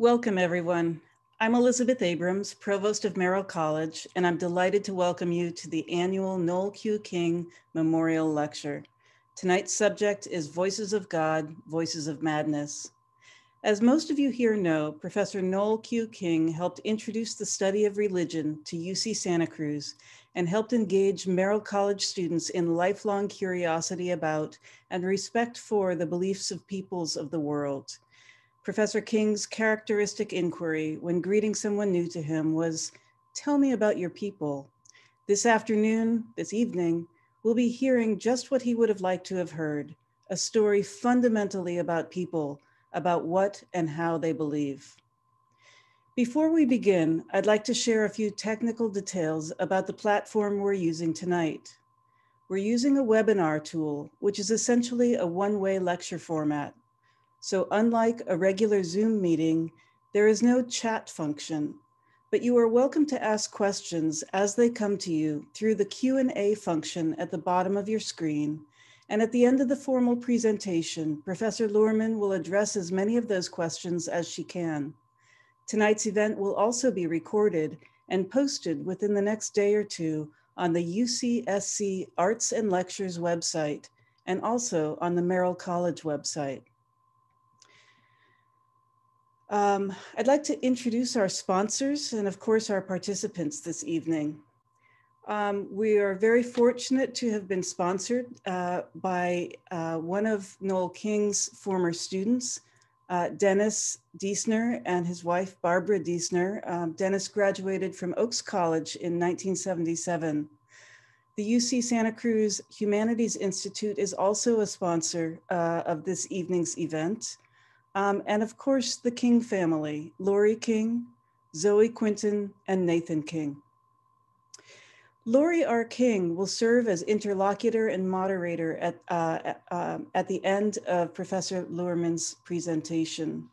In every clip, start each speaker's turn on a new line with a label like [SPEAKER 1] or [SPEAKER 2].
[SPEAKER 1] Welcome, everyone. I'm Elizabeth Abrams, Provost of Merrill College, and I'm delighted to welcome you to the annual Noel Q. King Memorial Lecture. Tonight's subject is Voices of God, Voices of Madness. As most of you here know, Professor Noel Q. King helped introduce the study of religion to UC Santa Cruz and helped engage Merrill College students in lifelong curiosity about and respect for the beliefs of peoples of the world. Professor King's characteristic inquiry when greeting someone new to him was, tell me about your people. This afternoon, this evening, we'll be hearing just what he would have liked to have heard, a story fundamentally about people, about what and how they believe. Before we begin, I'd like to share a few technical details about the platform we're using tonight. We're using a webinar tool, which is essentially a one-way lecture format. So unlike a regular Zoom meeting, there is no chat function, but you are welcome to ask questions as they come to you through the Q&A function at the bottom of your screen. And at the end of the formal presentation, Professor Luhrmann will address as many of those questions as she can. Tonight's event will also be recorded and posted within the next day or two on the UCSC Arts and Lectures website and also on the Merrill College website. Um, I'd like to introduce our sponsors and of course our participants this evening. Um, we are very fortunate to have been sponsored uh, by uh, one of Noel King's former students, uh, Dennis Deasner and his wife, Barbara Deasner. Um, Dennis graduated from Oakes College in 1977. The UC Santa Cruz Humanities Institute is also a sponsor uh, of this evening's event. Um, and of course, the King family, Laurie King, Zoe Quinton, and Nathan King. Laurie R. King will serve as interlocutor and moderator at, uh, uh, at the end of Professor Luhrmann's presentation.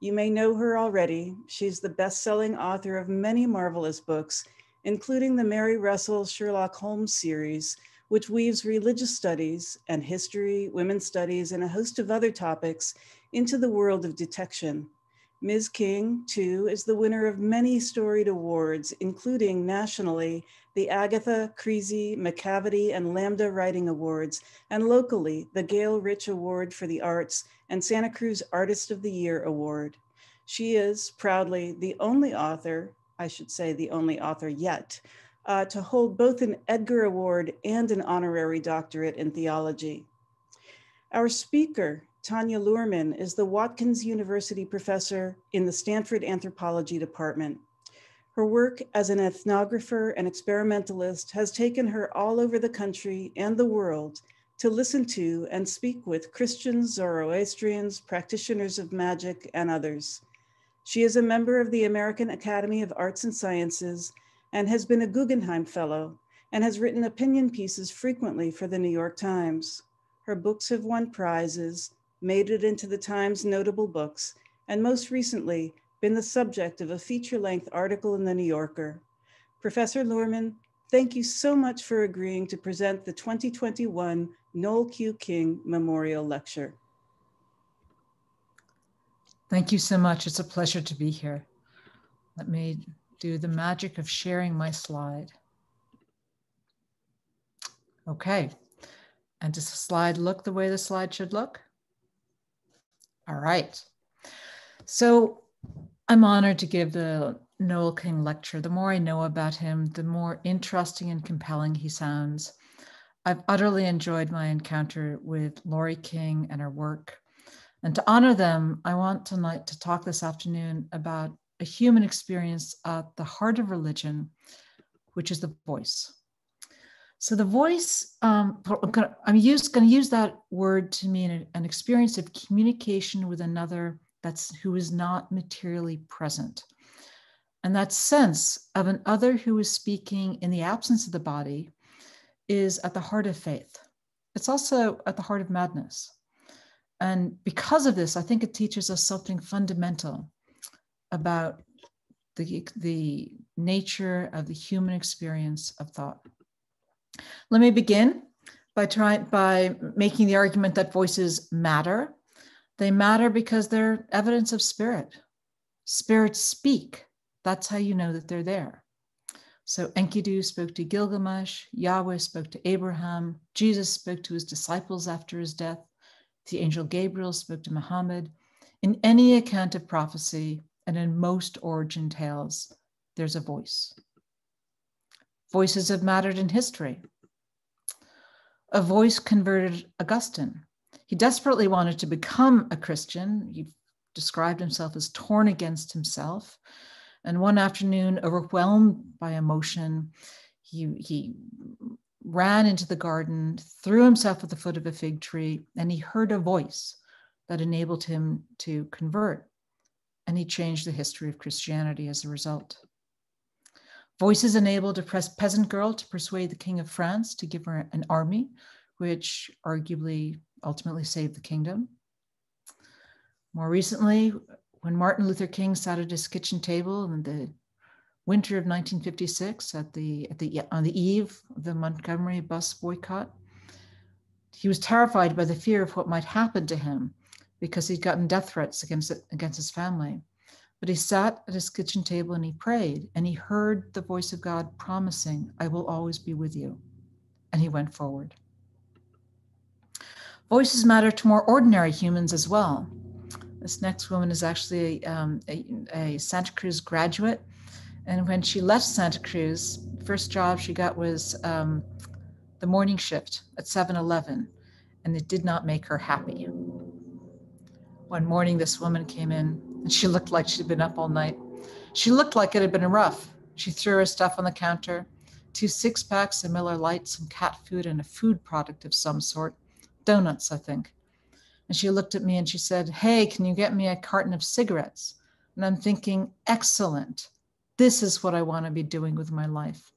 [SPEAKER 1] You may know her already. She's the best-selling author of many marvelous books, including the Mary Russell Sherlock Holmes series, which weaves religious studies and history, women's studies, and a host of other topics into the world of detection. Ms. King, too, is the winner of many storied awards, including nationally the Agatha, Creasey, Macavity, and Lambda Writing Awards, and locally the Gail Rich Award for the Arts and Santa Cruz Artist of the Year Award. She is proudly the only author, I should say the only author yet, uh, to hold both an Edgar Award and an honorary doctorate in theology. Our speaker Tanya Luhrmann is the Watkins University professor in the Stanford Anthropology Department. Her work as an ethnographer and experimentalist has taken her all over the country and the world to listen to and speak with Christians, Zoroastrians, practitioners of magic, and others. She is a member of the American Academy of Arts and Sciences and has been a Guggenheim Fellow and has written opinion pieces frequently for the New York Times. Her books have won prizes, made it into the Times notable books, and most recently been the subject of a feature-length article in The New Yorker. Professor Luhrmann, thank you so much for agreeing to present the 2021 Noel Q. King Memorial Lecture.
[SPEAKER 2] Thank you so much. It's a pleasure to be here. Let me do the magic of sharing my slide. Okay. And does the slide look the way the slide should look? All right. So I'm honored to give the Noel King lecture. The more I know about him, the more interesting and compelling he sounds. I've utterly enjoyed my encounter with Laurie King and her work. And to honor them, I want tonight to talk this afternoon about a human experience at the heart of religion, which is the voice. So the voice, um, I'm, going to use that word to mean an experience of communication with another that's who is not materially present. And that sense of an other who is speaking in the absence of the body is at the heart of faith. It's also at the heart of madness. And because of this, I think it teaches us something fundamental about the, the nature of the human experience of thought. Let me begin by trying by making the argument that voices matter. They matter because they're evidence of spirit. Spirits speak. That's how you know that they're there. So Enkidu spoke to Gilgamesh, Yahweh spoke to Abraham, Jesus spoke to his disciples after his death, the angel Gabriel spoke to Muhammad. In any account of prophecy and in most origin tales, there's a voice. Voices have mattered in history. A voice converted Augustine. He desperately wanted to become a Christian. He described himself as torn against himself. And one afternoon, overwhelmed by emotion, he, he ran into the garden, threw himself at the foot of a fig tree, and he heard a voice that enabled him to convert. And he changed the history of Christianity as a result. Voices enabled a peasant girl to persuade the King of France to give her an army, which arguably ultimately saved the kingdom. More recently, when Martin Luther King sat at his kitchen table in the winter of 1956 at the, at the, on the eve of the Montgomery bus boycott, he was terrified by the fear of what might happen to him because he'd gotten death threats against, against his family. But he sat at his kitchen table and he prayed, and he heard the voice of God promising, I will always be with you. And he went forward. Voices matter to more ordinary humans as well. This next woman is actually um, a, a, Santa Cruz graduate. And when she left Santa Cruz, first job she got was um, the morning shift at 7 Eleven, and it did not make her happy. One morning, this woman came in and she looked like she'd been up all night. She looked like it had been rough. She threw her stuff on the counter two six packs of Miller Lite, some cat food, and a food product of some sort. Donuts, I think. And she looked at me and she said, Hey, can you get me a carton of cigarettes? And I'm thinking, Excellent. This is what I want to be doing with my life.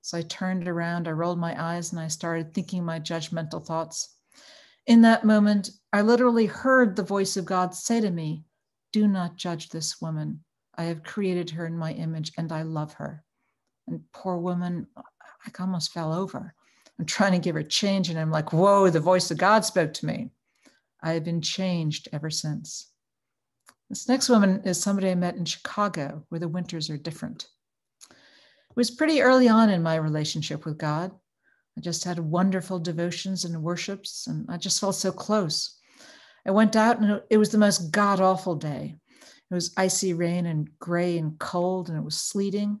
[SPEAKER 2] So I turned around, I rolled my eyes, and I started thinking my judgmental thoughts. In that moment, I literally heard the voice of God say to me, do not judge this woman. I have created her in my image and I love her. And poor woman, I almost fell over. I'm trying to give her change and I'm like, whoa, the voice of God spoke to me. I have been changed ever since. This next woman is somebody I met in Chicago, where the winters are different. It was pretty early on in my relationship with God. I just had wonderful devotions and worships, and I just felt so close. I went out and it was the most god awful day. It was icy rain and gray and cold, and it was sleeting.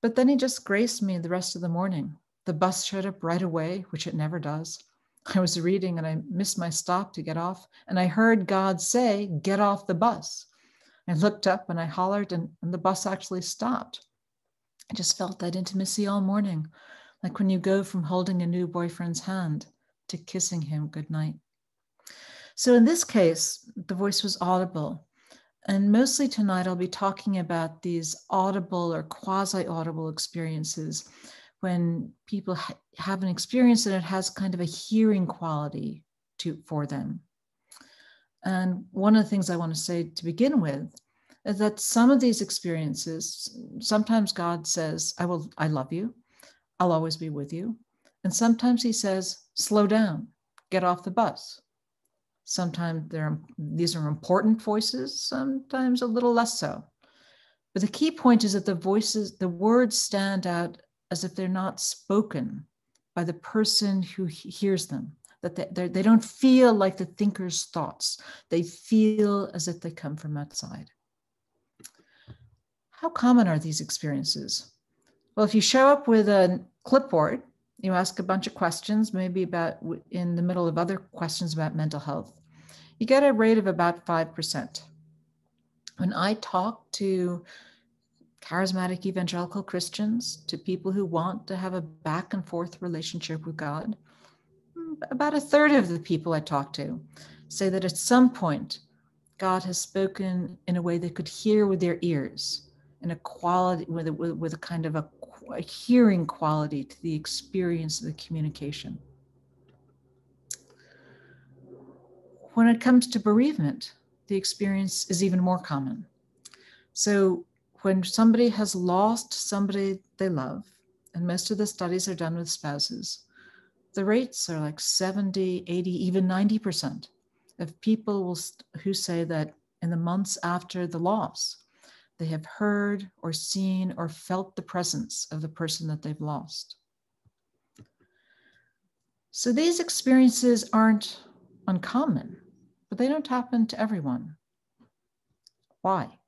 [SPEAKER 2] But then he just graced me the rest of the morning. The bus showed up right away, which it never does. I was reading and I missed my stop to get off, and I heard God say, Get off the bus. I looked up and I hollered, and, and the bus actually stopped. I just felt that intimacy all morning, like when you go from holding a new boyfriend's hand to kissing him goodnight. So in this case, the voice was audible. And mostly tonight, I'll be talking about these audible or quasi audible experiences when people ha- have an experience and it has kind of a hearing quality to, for them. And one of the things I want to say to begin with is that some of these experiences, sometimes God says, I will, I love you, I'll always be with you. And sometimes he says, slow down, get off the bus. Sometimes they're, these are important voices, sometimes a little less so. But the key point is that the voices, the words stand out as if they're not spoken by the person who hears them, that they, they don't feel like the thinker's thoughts. They feel as if they come from outside. How common are these experiences? Well, if you show up with a clipboard you ask a bunch of questions, maybe about in the middle of other questions about mental health, you get a rate of about 5%. When I talk to charismatic evangelical Christians, to people who want to have a back and forth relationship with God, mm, about a third of the people I talk to say that at some point God has spoken in a way they could hear with their ears, in a quality, with a, with a kind of a a hearing quality to the experience of the communication. When it comes to bereavement, the experience is even more common. So, when somebody has lost somebody they love, and most of the studies are done with spouses, the rates are like 70, 80, even 90% of people will, who say that in the months after the loss, they have heard or seen or felt the presence of the person that they've lost. So these experiences aren't uncommon, but they don't happen to everyone. Why?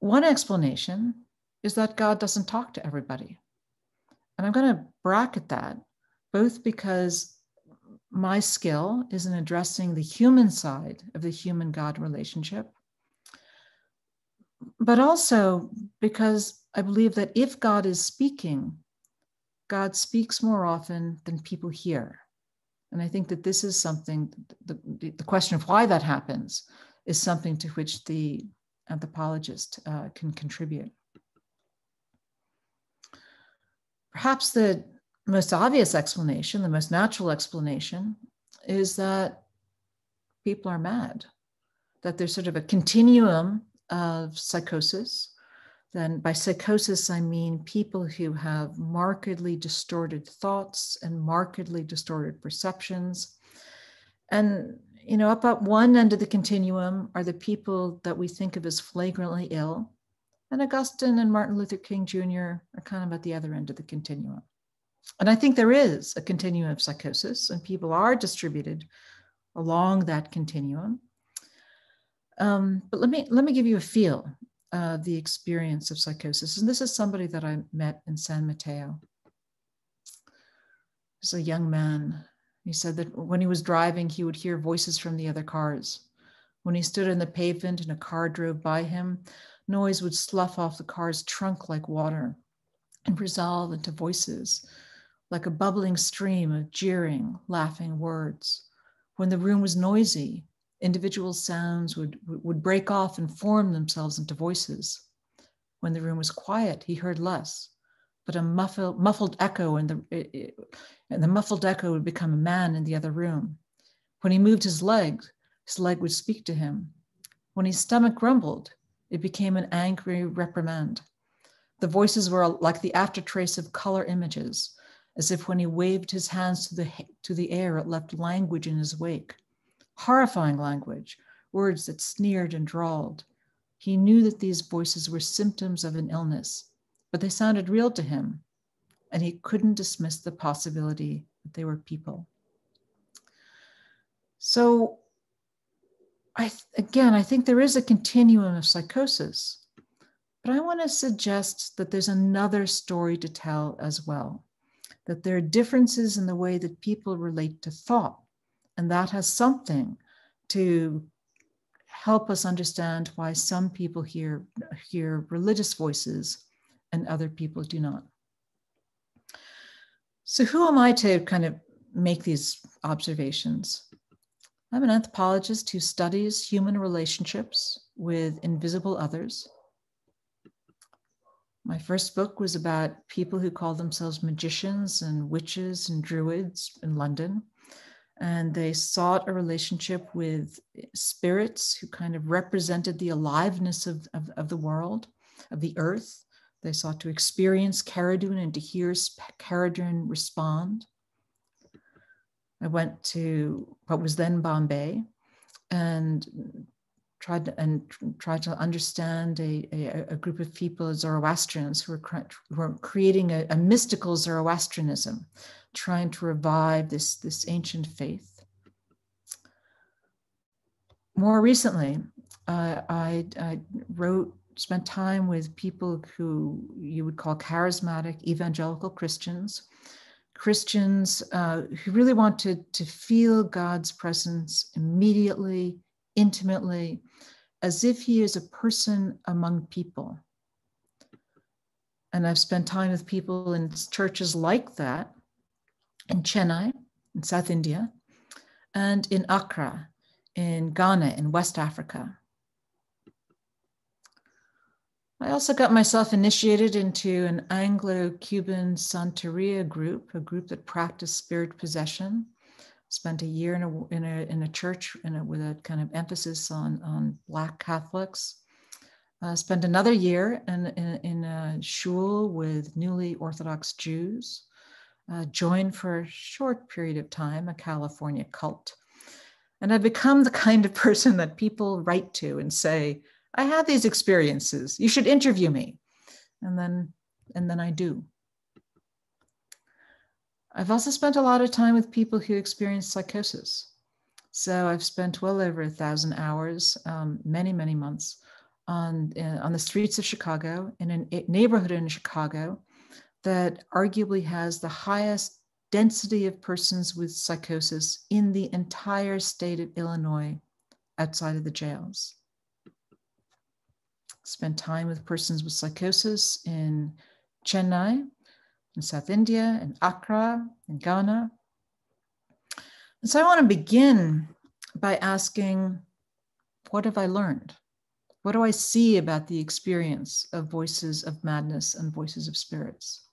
[SPEAKER 2] One explanation is that God doesn't talk to everybody. And I'm going to bracket that both because my skill is in addressing the human side of the human God relationship, but also because I believe that if God is speaking, God speaks more often than people hear. And I think that this is something, the, the question of why that happens is something to which the anthropologist uh, can contribute. Perhaps the most obvious explanation, the most natural explanation, is that people are mad, that there's sort of a continuum of psychosis. Then, by psychosis, I mean people who have markedly distorted thoughts and markedly distorted perceptions. And, you know, up at one end of the continuum are the people that we think of as flagrantly ill. And Augustine and Martin Luther King Jr. are kind of at the other end of the continuum. And I think there is a continuum of psychosis, and people are distributed along that continuum. Um, but let me let me give you a feel of the experience of psychosis. And this is somebody that I met in San Mateo. He's a young man. He said that when he was driving, he would hear voices from the other cars. When he stood on the pavement and a car drove by him, noise would slough off the car's trunk like water and resolve into voices like a bubbling stream of jeering, laughing words. When the room was noisy, individual sounds would, would break off and form themselves into voices. When the room was quiet, he heard less, but a muffled, muffled echo, and the, and the muffled echo would become a man in the other room. When he moved his leg, his leg would speak to him. When his stomach grumbled, it became an angry reprimand. The voices were like the aftertrace of color images, as if when he waved his hands to the, to the air, it left language in his wake. Horrifying language, words that sneered and drawled. He knew that these voices were symptoms of an illness, but they sounded real to him, and he couldn't dismiss the possibility that they were people. So, I, again, I think there is a continuum of psychosis, but I want to suggest that there's another story to tell as well that there are differences in the way that people relate to thought. And that has something to help us understand why some people hear, hear religious voices and other people do not. So, who am I to kind of make these observations? I'm an anthropologist who studies human relationships with invisible others my first book was about people who call themselves magicians and witches and druids in London. And they sought a relationship with spirits who kind of represented the aliveness of, of, of the world, of the earth. They sought to experience Caradun and to hear Caradun respond. I went to what was then Bombay and tried to, and tried to understand a, a, a, group of people, Zoroastrians, who were, who were creating a, a, mystical Zoroastrianism, trying to revive this, this ancient faith. More recently, uh, I, I wrote, spent time with people who you would call charismatic evangelical Christians, Christians uh, who really wanted to feel God's presence immediately intimately, as if he is a person among people. And I've spent time with people in churches like that in Chennai, in South India, and in Accra, in Ghana, in West Africa. I also got myself initiated into an Anglo Cuban Santeria group, a group that practiced spirit possession spent a year in a in a in a church in a, with a kind of emphasis on on Black Catholics. Uh, spent another year in, in, in a shul with newly Orthodox Jews. Uh, joined for a short period of time a California cult. And I've become the kind of person that people write to and say, I have these experiences. You should interview me. And then, and then I do. I've also spent a lot of time with people who experience psychosis. So I've spent well over a thousand hours, um, many, many months on, uh, on the streets of Chicago in a neighborhood in Chicago that arguably has the highest density of persons with psychosis in the entire state of Illinois outside of the jails. Spent time with persons with psychosis in Chennai, in South India, in Accra, in Ghana. And so I want to begin by asking, what have I learned? What do I see about the experience of voices of madness and voices of spirits?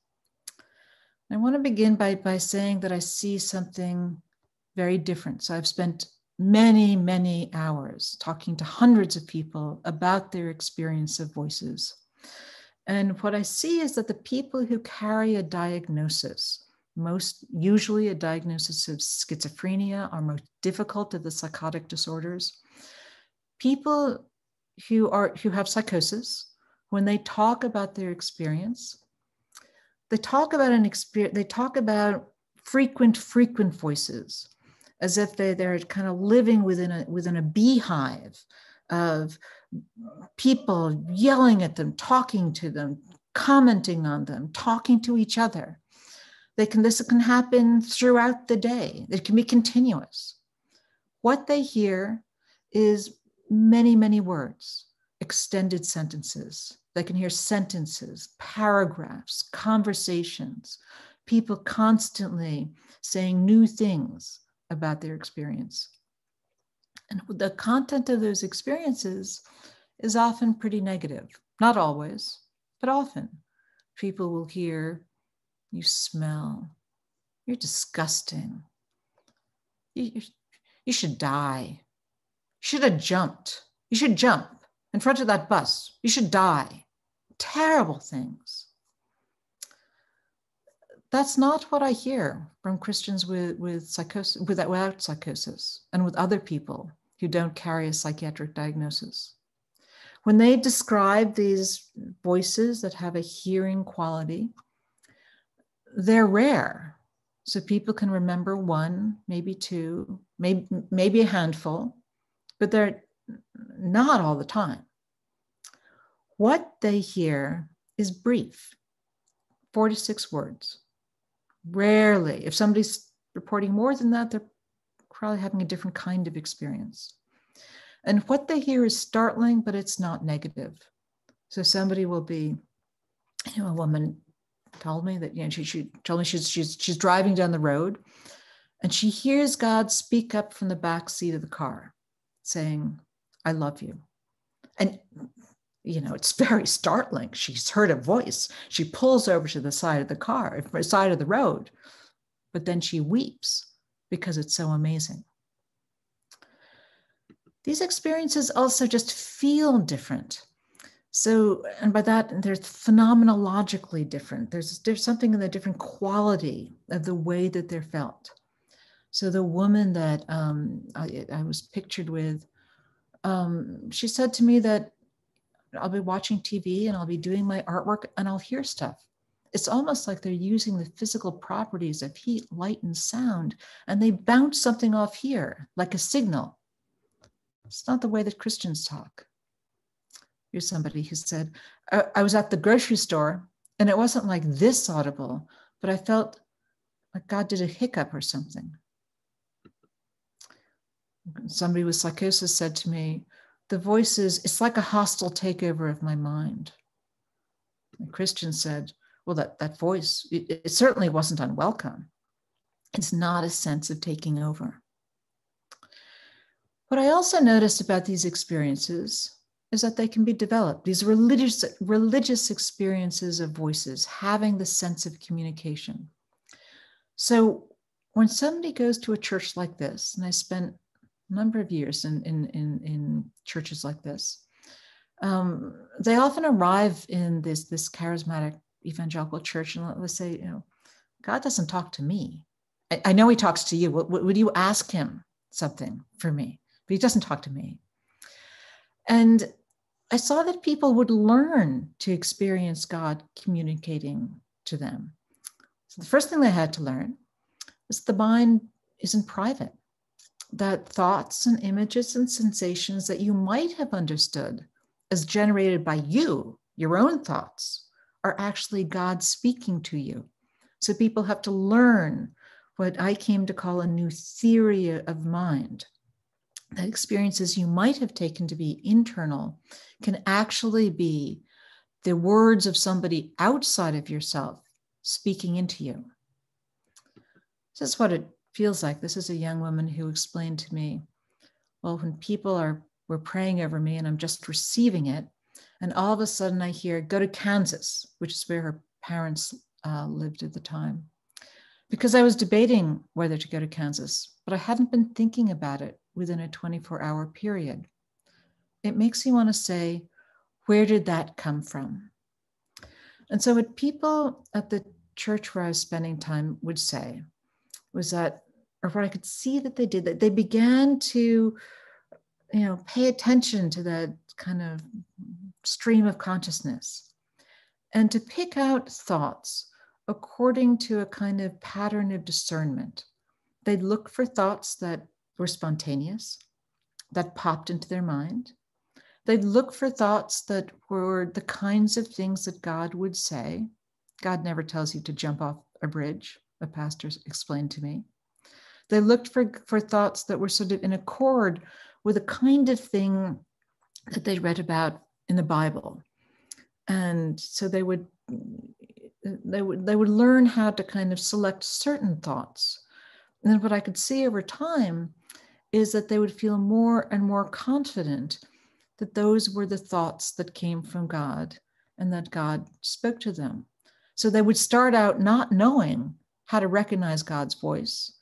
[SPEAKER 2] I want to begin by, by saying that I see something very different. So I've spent many, many hours talking to hundreds of people about their experience of voices. And what I see is that the people who carry a diagnosis, most usually a diagnosis of schizophrenia, are most difficult of the psychotic disorders. People who are who have psychosis, when they talk about their experience, they talk about an experience, they talk about frequent, frequent voices, as if they, they're kind of living within a within a beehive of people yelling at them, talking to them, commenting on them, talking to each other. They can, this can happen throughout the day. It can be continuous. What they hear is many, many words, extended sentences. They can hear sentences, paragraphs, conversations, people constantly saying new things about their experience. And the content of those experiences is often pretty negative. Not always, but often. People will hear, You smell, you're disgusting, you, you should die, you should have jumped, you should jump in front of that bus, you should die. Terrible things. That's not what I hear from Christians with, with psychosis, without psychosis, and with other people who don't carry a psychiatric diagnosis. When they describe these voices that have a hearing quality, they're rare. So people can remember one, maybe two, maybe, maybe a handful, but they're not all the time. What they hear is brief, four to six words. Rarely, if somebody's reporting more than that, they're probably having a different kind of experience. And what they hear is startling, but it's not negative. So somebody will be, you know, a woman told me that, you know, she, she told me she's, she's, she's driving down the road and she hears God speak up from the back seat of the car saying, I love you. And, you know, it's very startling. She's heard a voice. She pulls over to the side of the car, side of the road, but then she weeps because it's so amazing. These experiences also just feel different. So, and by that, they're phenomenologically different. There's, there's something in the different quality of the way that they're felt. So, the woman that um, I, I, was pictured with, um, she said to me that I'll be watching TV and I'll be doing my artwork and I'll hear stuff. It's almost like they're using the physical properties of heat, light, and sound, and they bounce something off here, like a signal. It's not the way that Christians talk. Here's somebody who said, I, was at the grocery store and it wasn't like this audible, but I felt like God did a hiccup or something. Somebody with psychosis said to me, The voices, it's like a hostile takeover of my mind. A Christian said, well, that, that voice, it, it certainly wasn't unwelcome. It's not a sense of taking over. What I also noticed about these experiences is that they can be developed. These religious, religious experiences of voices, having the sense of communication. So when somebody goes to a church like this, and I spent a number of years in, in, in, in churches like this, um, they often arrive in this, this charismatic evangelical church and let's say, you know, God doesn't talk to me. I, I know he talks to you. Would, would you ask him something for me? But he doesn't talk to me. And I saw that people would learn to experience God communicating to them. So the first thing they had to learn is the mind isn't private, that thoughts and images and sensations that you might have understood as generated by you, your own thoughts, are actually God speaking to you. So people have to learn what I came to call a new theory of mind. That experiences you might have taken to be internal can actually be the words of somebody outside of yourself speaking into you. This is what it feels like. This is a young woman who explained to me, well, when people are were praying over me and I'm just receiving it, and all of a sudden I hear, go to Kansas, which is where her parents uh, lived at the time. Because I was debating whether to go to Kansas, but I hadn't been thinking about it within a 24 hour period. It makes you want to say, where did that come from? And so, what people at the church where I was spending time would say was that, or what I could see that they did, that they began to, you know, pay attention to that kind of stream of consciousness and to pick out thoughts according to a kind of pattern of discernment. They'd look for thoughts that were spontaneous, that popped into their mind. They'd look for thoughts that were the kinds of things that God would say. God never tells you to jump off a bridge, a pastor explained to me. They looked for, for thoughts that were sort of in accord with a kind of thing that they read about in the Bible. And so they would they would they would learn how to kind of select certain thoughts. And then what I could see over time is that they would feel more and more confident that those were the thoughts that came from God and that God spoke to them. So they would start out not knowing how to recognize God's voice.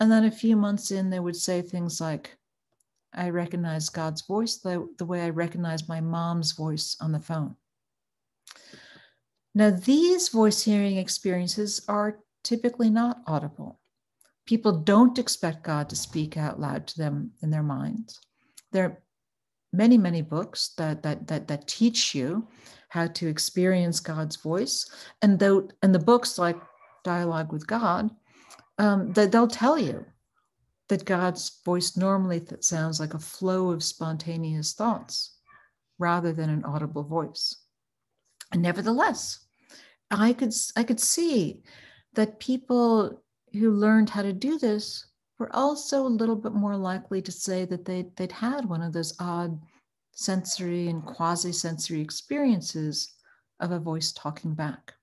[SPEAKER 2] And then a few months in, they would say things like, I recognize God's voice the, the way I recognize my mom's voice on the phone. Now, these voice hearing experiences are typically not audible. People don't expect God to speak out loud to them in their minds. There are many, many books that, that, that, that teach you how to experience God's voice. And, though, and the books like Dialogue with God, um, that they'll tell you that God's voice normally th- sounds like a flow of spontaneous thoughts rather than an audible voice. And nevertheless, I could I could see that people who learned how to do this were also a little bit more likely to say that they they'd had one of those odd sensory and quasi-sensory experiences of a voice talking back.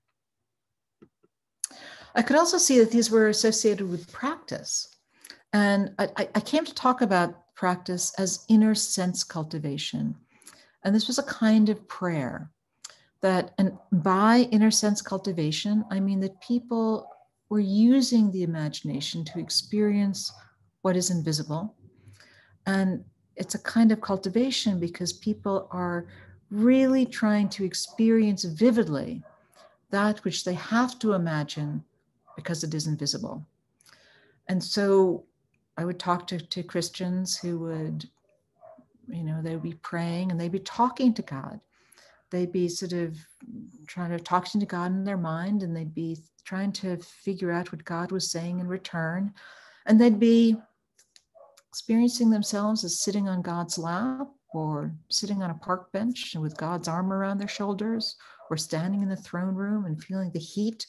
[SPEAKER 2] I could also see that these were associated with practice. And I, I came to talk about practice as inner sense cultivation. And this was a kind of prayer that, and by inner sense cultivation, I mean that people were using the imagination to experience what is invisible. And it's a kind of cultivation because people are really trying to experience vividly that which they have to imagine because it is invisible. And so I would talk to, to Christians who would, you know, they would be praying and they'd be talking to God. They'd be sort of trying to talk to God in their mind and they'd be trying to figure out what God was saying in return. And they'd be experiencing themselves as sitting on God's lap or sitting on a park bench with God's arm around their shoulders or standing in the throne room and feeling the heat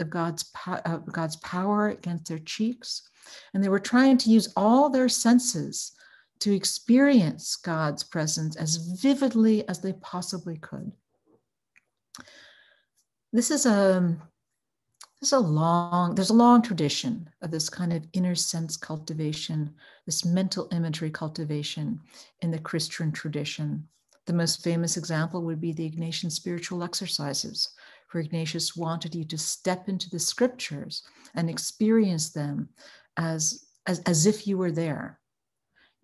[SPEAKER 2] of God's, uh, God's power against their cheeks. And they were trying to use all their senses to experience God's presence as vividly as they possibly could. This is a this is a long there's a long tradition of this kind of inner sense cultivation, this mental imagery cultivation in the Christian tradition. The most famous example would be the Ignatian spiritual exercises, where Ignatius wanted you to step into the scriptures and experience them as, as, as if you were there.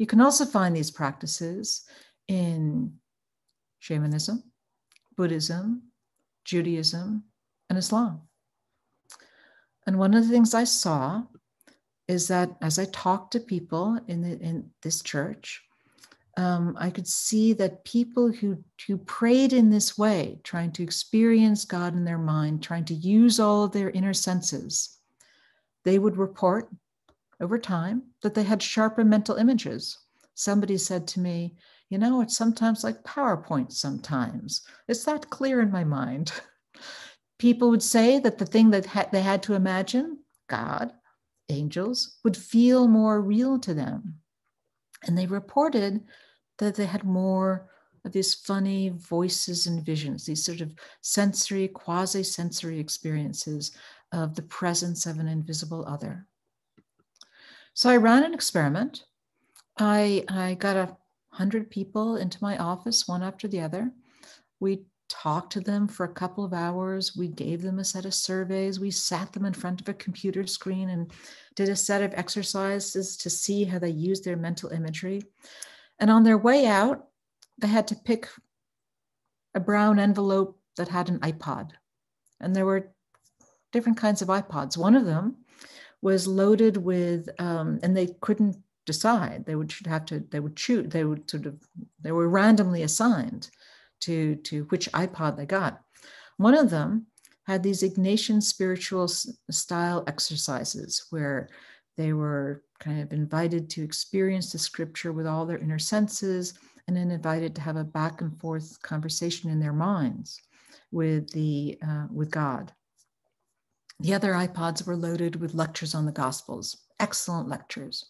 [SPEAKER 2] You can also find these practices in shamanism, Buddhism, Judaism, and Islam. And one of the things I saw is that as I talked to people in, the, in this church, um, I could see that people who, who prayed in this way, trying to experience God in their mind, trying to use all of their inner senses, they would report over time that they had sharper mental images. Somebody said to me, You know, it's sometimes like PowerPoint, sometimes. It's that clear in my mind. People would say that the thing that ha- they had to imagine, God, angels, would feel more real to them. And they reported that they had more of these funny voices and visions, these sort of sensory, quasi sensory experiences of the presence of an invisible other. So I ran an experiment. I, I got a hundred people into my office, one after the other. We talked to them for a couple of hours. We gave them a set of surveys. We sat them in front of a computer screen and did a set of exercises to see how they used their mental imagery. And on their way out, they had to pick a brown envelope that had an iPod. And there were different kinds of iPods. One of them was loaded with, um, and they couldn't decide. They would should have to. They would choose. They would sort of. They were randomly assigned to to which iPod they got. One of them had these Ignatian spiritual style exercises where they were kind of invited to experience the scripture with all their inner senses and then invited to have a back and forth conversation in their minds with the uh, with God. The other iPods were loaded with lectures on the Gospels, excellent lectures.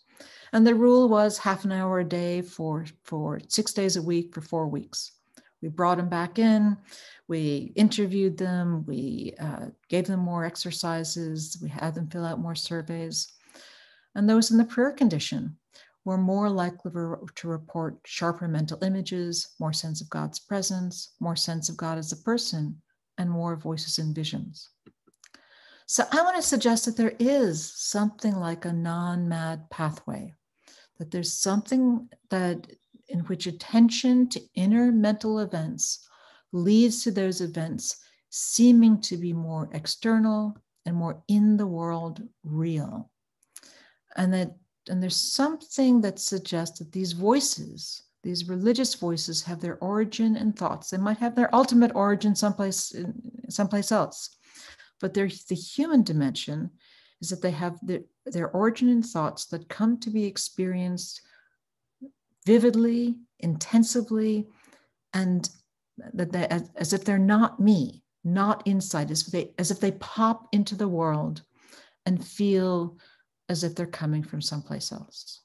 [SPEAKER 2] And the rule was half an hour a day for, for six days a week for four weeks. We brought them back in, we interviewed them, we uh, gave them more exercises, we had them fill out more surveys. And those in the prayer condition were more likely to report sharper mental images, more sense of God's presence, more sense of God as a person, and more voices and visions. So I want to suggest that there is something like a non mad pathway, that there's something that in which attention to inner mental events leads to those events seeming to be more external and more in the world real. And that and there's something that suggests that these voices, these religious voices, have their origin in thoughts. They might have their ultimate origin someplace someplace else, but the human dimension is that they have the, their origin in thoughts that come to be experienced vividly, intensively, and that they, as, as if they're not me, not inside, as if they as if they pop into the world and feel as if they're coming from someplace else.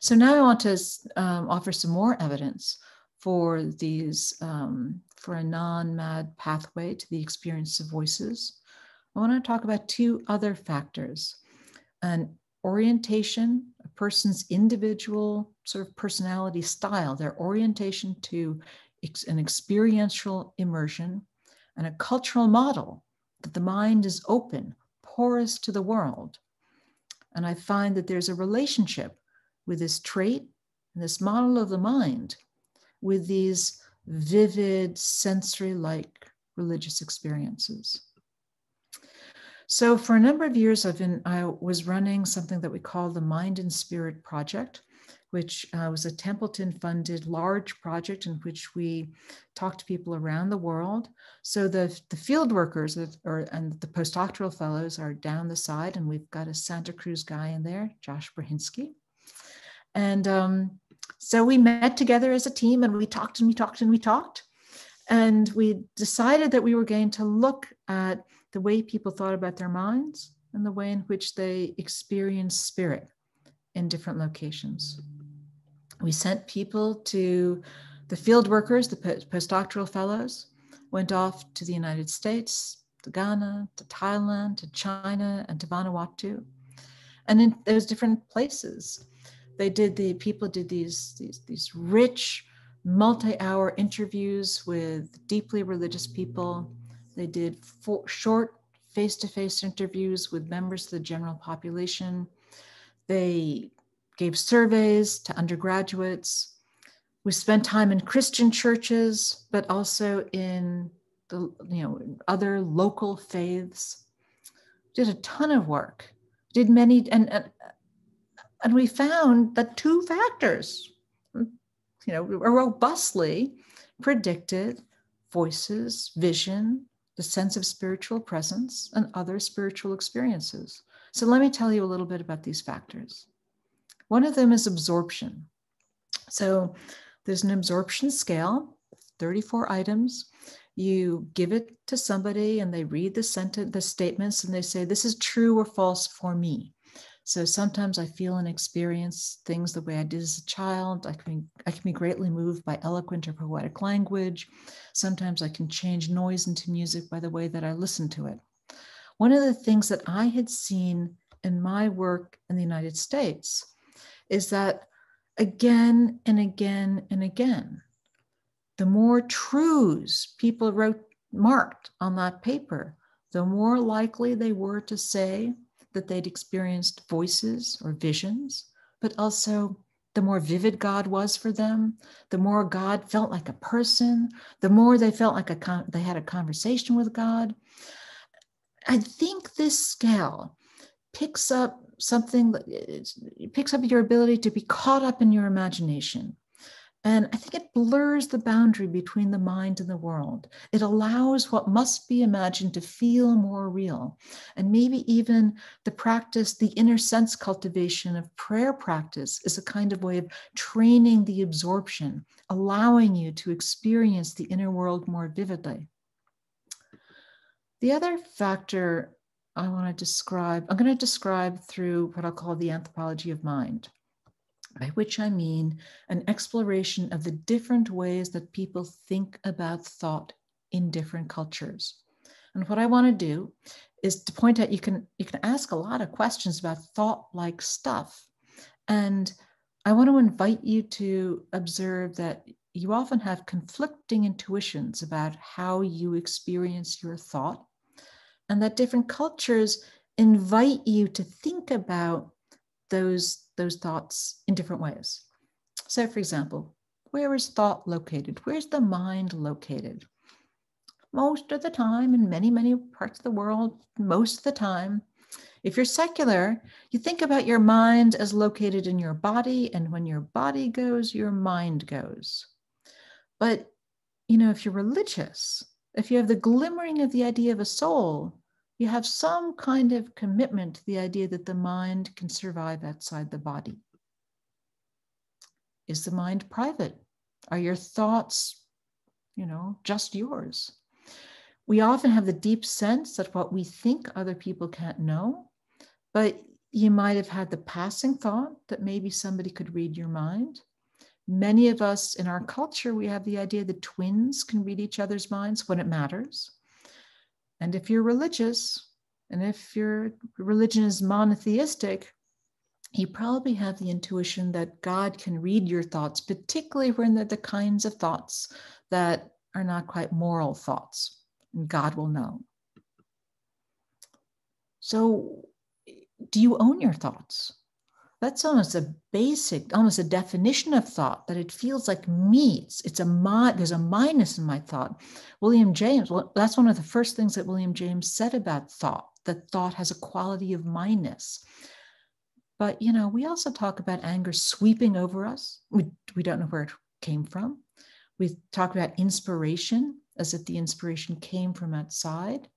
[SPEAKER 2] So now I want to um, offer some more evidence for these, um, for a non-mad pathway to the experience of voices. I want to talk about two other factors, an orientation, a person's individual sort of personality style, their orientation to ex- an experiential immersion, and a cultural model that the mind is open, porous to the world. And I find that there's a relationship with this trait and this model of the mind with these vivid, sensory like religious experiences. So for a number of years, I've been I was running something that we call the Mind and Spirit Project, which uh, was a Templeton funded large project in which we talked to people around the world. So the, the field workers are, and the postdoctoral fellows are down the side, and we've got a Santa Cruz guy in there, Josh Brahinsky. And um, so we met together as a team and we talked and we talked and we talked. And we decided that we were going to look at the way people thought about their minds and the way in which they experience spirit in different locations. We sent people to the field workers, the postdoctoral fellows, went off to the United States, to Ghana, to Thailand, to China, and to Vanuatu. And in those different places, they did the people did these these, these rich multi-hour interviews with deeply religious people. They did four, short face-to-face interviews with members of the general population. They gave surveys to undergraduates. We spent time in Christian churches, but also in the you know other local faiths. Did a ton of work. Did many and and, and we found that two factors you know, robustly predicted voices, vision, the sense of spiritual presence, and other spiritual experiences. So let me tell you a little bit about these factors. One of them is absorption. So there's an absorption scale, 34 items. You give it to somebody and they read the sentence, the statements, and they say, This is true or false for me. So sometimes I feel and experience things the way I did as a child. I can, I can be greatly moved by eloquent or poetic language. Sometimes I can change noise into music by the way that I listen to it. One of the things that I had seen in my work in the United States is that again and again and again, the more truths people wrote marked on that paper, the more likely they were to say that they'd experienced voices or visions, but also the more vivid God was for them, the more God felt like a person, the more they felt like a con- they had a conversation with God. I think this scale picks up something it picks up your ability to be caught up in your imagination and i think it blurs the boundary between the mind and the world. It allows what must be imagined to feel more real. And maybe even the practice the inner sense cultivation of prayer practice is a kind of way of training the absorption allowing you to experience the inner world more vividly. The other factor I want to describe, I'm going to describe through what I'll call the anthropology of mind, by which I mean an exploration of the different ways that people think about thought in different cultures. And what I want to do is to point out you can you can ask a lot of questions about thought like stuff. And I want to invite you to observe that you often have conflicting intuitions about how you experience your thought and that different cultures invite you to think about those those thoughts in different ways. So for example where is thought located? Where's the mind located? Most of the time in many many parts of the world most of the time if you're secular you think about your mind as located in your body and when your body goes your mind goes. But you know if you're religious if you have the glimmering of the idea of a soul, you have some kind of commitment to the idea that the mind can survive outside the body. Is the mind private? Are your thoughts, you know, just yours? We often have the deep sense that what we think other people can't know, but you might have had the passing thought that maybe somebody could read your mind. Many of us in our culture, we have the idea that twins can read each other's minds when it matters. And if you're religious, and if your religion is monotheistic, you probably have the intuition that God can read your thoughts, particularly when they're the kinds of thoughts that are not quite moral thoughts, and God will know. So, do you own your thoughts? That's almost a basic, almost a definition of thought that it feels like me. It's, a mi- there's a mineness in my thought. William James, well, that's one of the first things that William James said about thought, that thought has a quality of mineness. But you know, we also talk about anger sweeping over us. We, we don't know where it came from. We talk about inspiration as if the inspiration came from outside.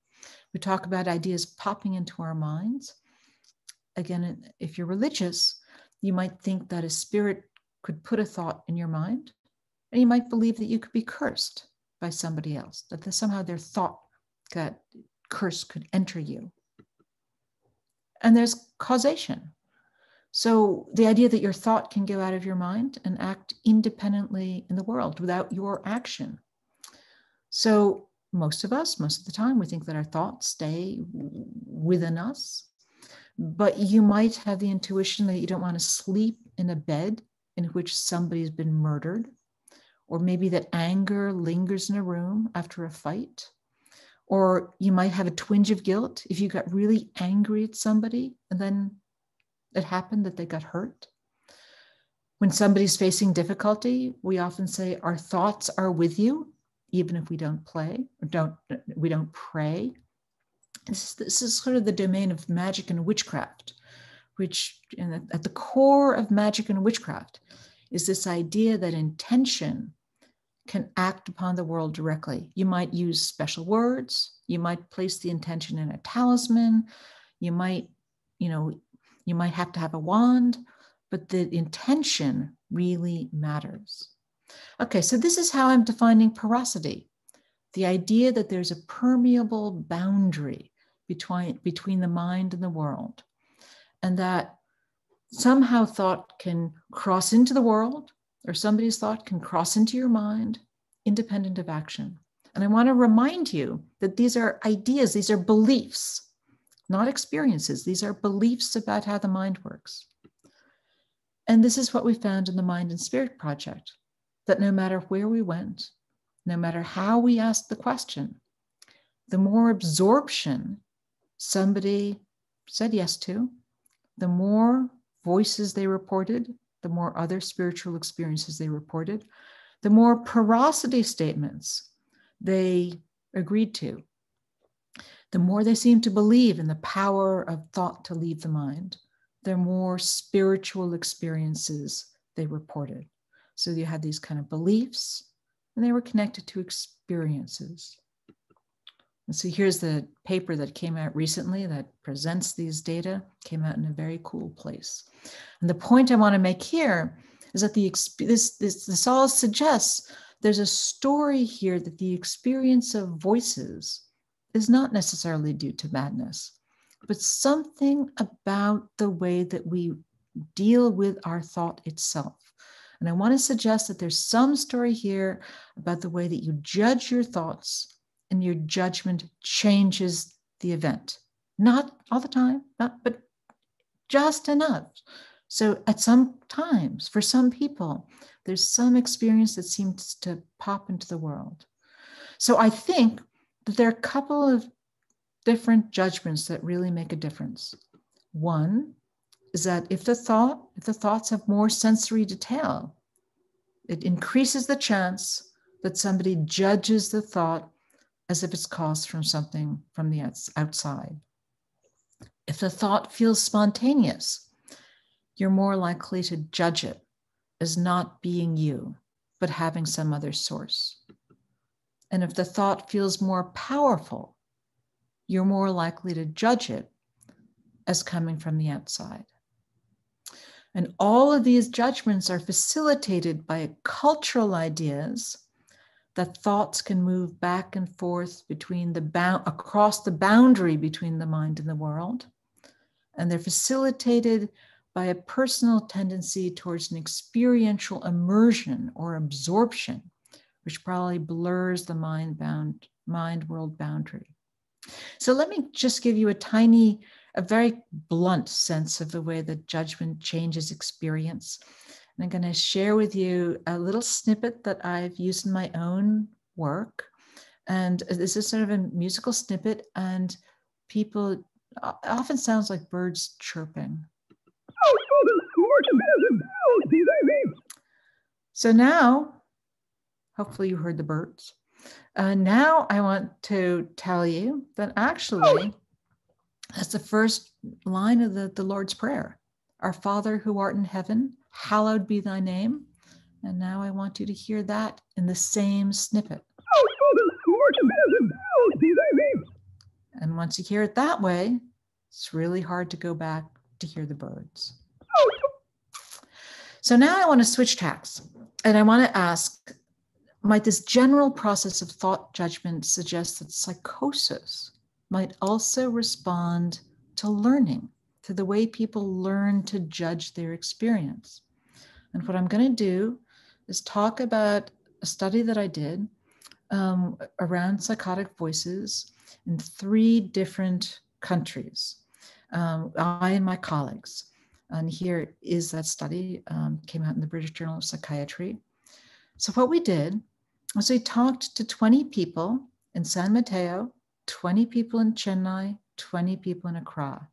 [SPEAKER 2] We talk about ideas popping into our minds again, if you're religious, you might think that a spirit could put a thought in your mind, and you might believe that you could be cursed by somebody else, that somehow their thought, that curse could enter you. And there's causation. So the idea that your thought can go out of your mind and act independently in the world without your action. So most of us, most of the time, we think that our thoughts stay within us but you might have the intuition that you don't want to sleep in a bed in which somebody's been murdered, or maybe that anger lingers in a room after a fight. Or you might have a twinge of guilt if you got really angry at somebody and then it happened that they got hurt. When somebody's facing difficulty, we often say our thoughts are with you, even if we don't play or don't we don't pray this, this is sort of the domain of magic and witchcraft, which at the core of magic and witchcraft is this idea that intention can act upon the world directly. You might use special words, you might place the intention in a talisman, you might, you know, you might have to have a wand, but the intention really matters. Okay, so this is how I'm defining porosity the idea that there's a permeable boundary between, between the mind and the world, and that somehow thought can cross into the world, or somebody's thought can cross into your mind, independent of action. And I want to remind you that these are ideas, these are beliefs, not experiences. These are beliefs about how the mind works. And this is what we found in the Mind and Spirit Project that no matter where we went, no matter how we asked the question, the more absorption somebody said yes to, the more voices they reported, the more other spiritual experiences they reported, the more porosity statements they agreed to, the more they seemed to believe in the power of thought to leave the mind, the more spiritual experiences they reported. So you had these kind of beliefs, and they were connected to experiences. And so here's the paper that came out recently that presents these data, came out in a very cool place. And the point I want to make here is that the this, this, this all suggests there's a story here that the experience of voices is not necessarily due to madness, but something about the way that we deal with our thought itself. And I want to suggest that there's some story here about the way that you judge your thoughts and your judgment changes the event. Not all the time, not, but just enough. So at some times, for some people, there's some experience that seems to pop into the world. So I think that there are a couple of different judgments that really make a difference. One is that if the thought, if the thoughts have more sensory detail, it increases the chance that somebody judges the thought as if it's caused from something from the outside. If the thought feels spontaneous, you're more likely to judge it as not being you, but having some other source. And if the thought feels more powerful, you're more likely to judge it as coming from the outside. And all of these judgments are facilitated by cultural ideas that thoughts can move back and forth between the bound across the boundary between the mind and the world. And they're facilitated by a personal tendency towards an experiential immersion or absorption, which probably blurs the mind bound mind world boundary. So let me just give you a tiny a very blunt sense of the way that judgment changes experience. And I'm going to share with you a little snippet that I've used in my own work. And this is sort of a musical snippet, and people often sounds like birds chirping. So now, hopefully, you heard the birds. Uh, now, I want to tell you that actually, that's the first line of the, the Lord's Prayer Our Father who art in heaven, hallowed be thy name. And now I want you to hear that in the same snippet. And once you hear it that way, it's really hard to go back to hear the birds. So now I want to switch tacks and I want to ask might this general process of thought judgment suggest that psychosis might also respond to learning, to the way people learn to judge their experience. And what I'm going to do is talk about a study that I did um, around psychotic voices in three different countries. Um, I and my colleagues. And here is that study, um, came out in the British Journal of Psychiatry. So, what we did was we talked to 20 people in San Mateo, 20 people in Chennai, 20 people in Accra.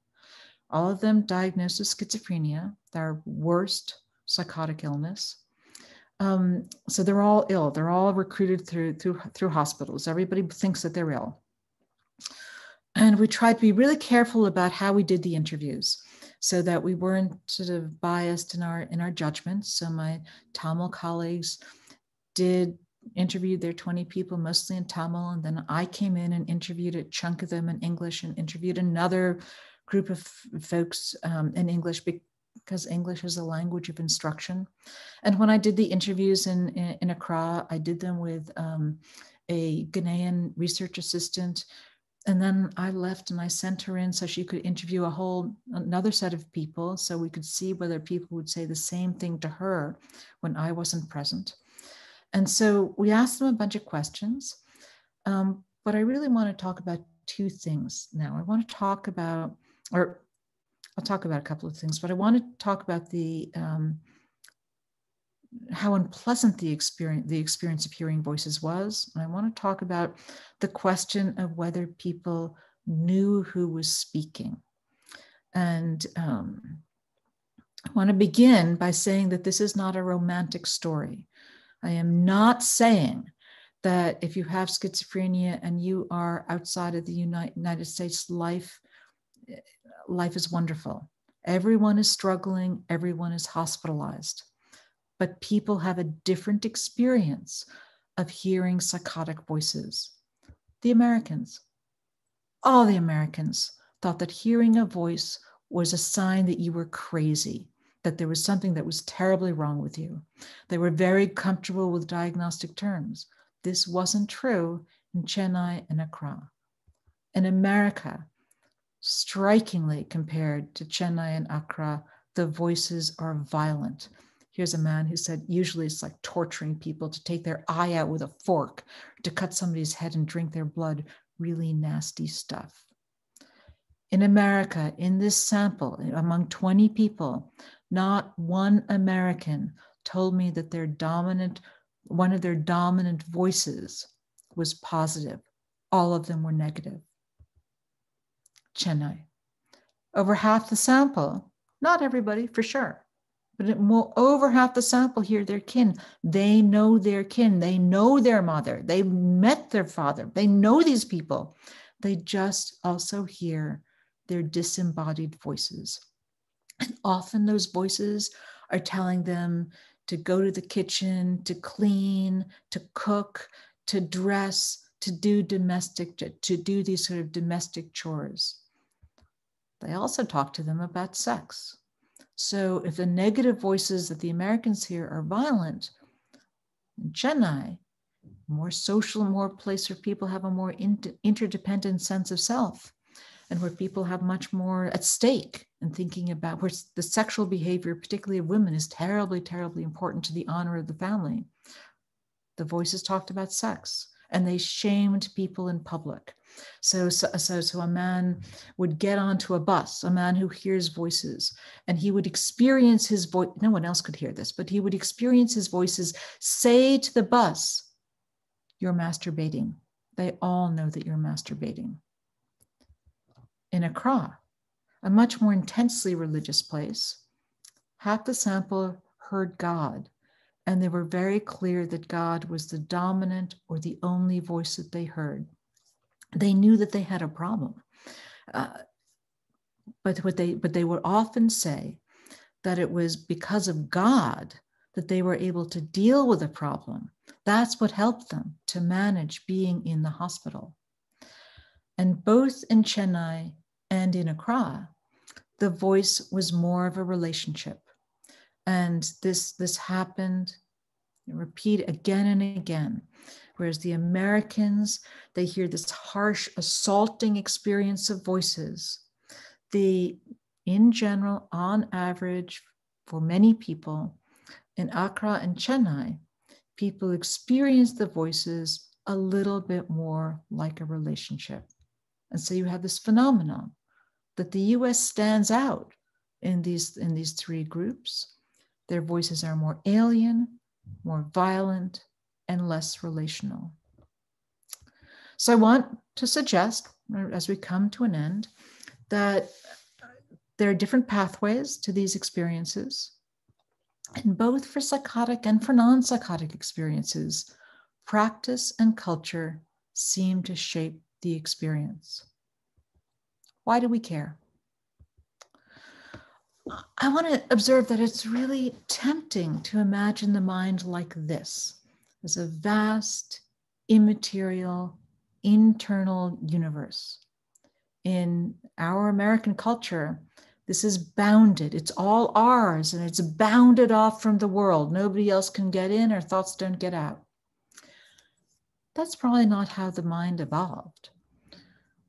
[SPEAKER 2] All of them diagnosed with schizophrenia, their worst psychotic illness. Um, so they're all ill. They're all recruited through, through, through hospitals. Everybody thinks that they're ill. And we tried to be really careful about how we did the interviews. so that we weren't sort of biased in our in our judgments. So my Tamil colleagues did interview their 20 people mostly in Tamil and then I came in and interviewed a chunk of them in English and interviewed another group of folks um, in English because English is a language of instruction. And when I did the interviews in, in, in Accra, I did them with um, a Ghanaian research assistant. And then I left and I sent her in so she could interview a whole another set of people so we could see whether people would say the same thing to her when I wasn't present. And so we asked them a bunch of questions. Um, but I really want to talk about two things now. I want to talk about, or I'll talk about a couple of things, but I want to talk about the um, how unpleasant the experience the experience of hearing voices was. And I want to talk about the question of whether people knew who was speaking. And um, I want to begin by saying that this is not a romantic story. I am not saying that if you have schizophrenia and you are outside of the United States, life life is wonderful. Everyone is struggling, everyone is hospitalized, but people have a different experience of hearing psychotic voices. The Americans, all the Americans, thought that hearing a voice was a sign that you were crazy, that there was something that was terribly wrong with you. They were very comfortable with diagnostic terms. This wasn't true in Chennai and Accra. In America, strikingly compared to Chennai and Accra, the voices are violent. Here's a man who said usually it's like torturing people to take their eye out with a fork, to cut somebody's head and drink their blood, really nasty stuff. In America, in this sample, among 20 people, not one American told me that their dominant, one of their dominant voices was positive. All of them were negative. Chennai. Over half the sample, not everybody for sure, but over half the sample hear their kin. They know their kin. They know their mother. They met their father. They know these people. They just also hear their disembodied voices. And often those voices are telling them to go to the kitchen, to clean, to cook, to dress, to do domestic, to, to do these sort of domestic chores. They also talk to them about sex. So if the negative voices that the Americans hear are violent, in Chennai, more social, more place where people have a more inter- interdependent sense of self, and where people have much more at stake and thinking about where the sexual behavior, particularly of women, is terribly, terribly important to the honor of the family. The voices talked about sex and they shamed people in public. So, so, so, a man would get onto a bus, a man who hears voices, and he would experience his voice. No one else could hear this, but he would experience his voices say to the bus, You're masturbating. They all know that you're masturbating. In Accra, a much more intensely religious place, half the sample heard God and they were very clear that God was the dominant or the only voice that they heard. They knew that they had a problem. Uh, but what they but they would often say that it was because of God that they were able to deal with a problem. That's what helped them to manage being in the hospital. And both in Chennai and in Accra, the voice was more of a relationship and this this happened repeat again and again. Whereas the americans they hear this harsh assaulting experience of voices. The in general on average for many people in accra and chennai people experience the voices a little bit more like a relationship. And so you have this phenomenon that the us stands out in these in these three groups their voices are more alien, more violent, and less relational. So I want to suggest, as we come to an end, that there are different pathways to these experiences. And both for psychotic and for non psychotic experiences, practice and culture seem to shape the experience. Why do we care? I want to observe that it's really tempting to imagine the mind like this as a vast, immaterial, internal universe. In our American culture, this is bounded. It's all ours and it's bounded off from the world. Nobody else can get in, our thoughts don't get out. That's probably not how the mind evolved.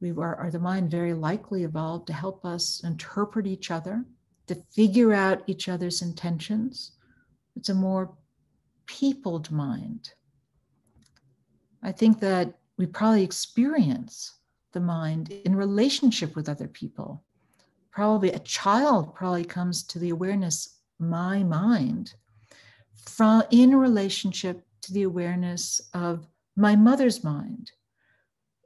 [SPEAKER 2] We were, the mind very likely evolved to help us interpret each other, to figure out each other's intentions. It's a more peopled mind. I think that we probably experience the mind in relationship with other people. Probably a child probably comes to the awareness, my mind, from in relationship to the awareness of my mother's mind,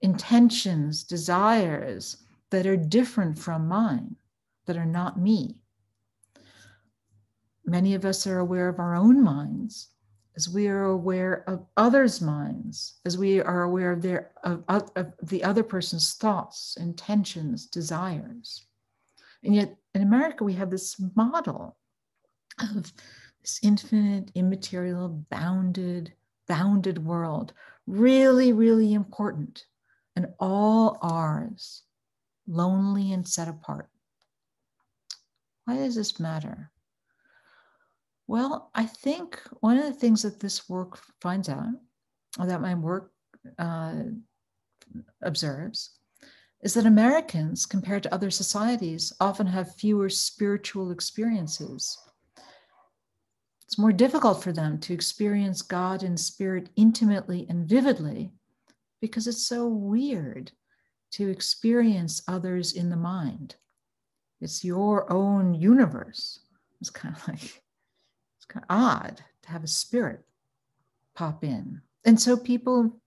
[SPEAKER 2] intentions, desires that are different from mine, that are not me. Many of us are aware of our own minds as we are aware of others' minds, as we are aware of their of, of, the other person's thoughts, intentions, desires. And yet in America, we have this model of this infinite, immaterial, bounded, bounded world, really, really important, and all ours, lonely and set apart. Why does this matter? Well, I think one of the things that this work finds out, or that my work uh, observes, is that Americans, compared to other societies, often have fewer spiritual experiences. It's more difficult for them to experience God in spirit intimately and vividly because it's so weird to experience others in the mind. It's your own universe. It's kind of like odd to have a spirit pop in. And so people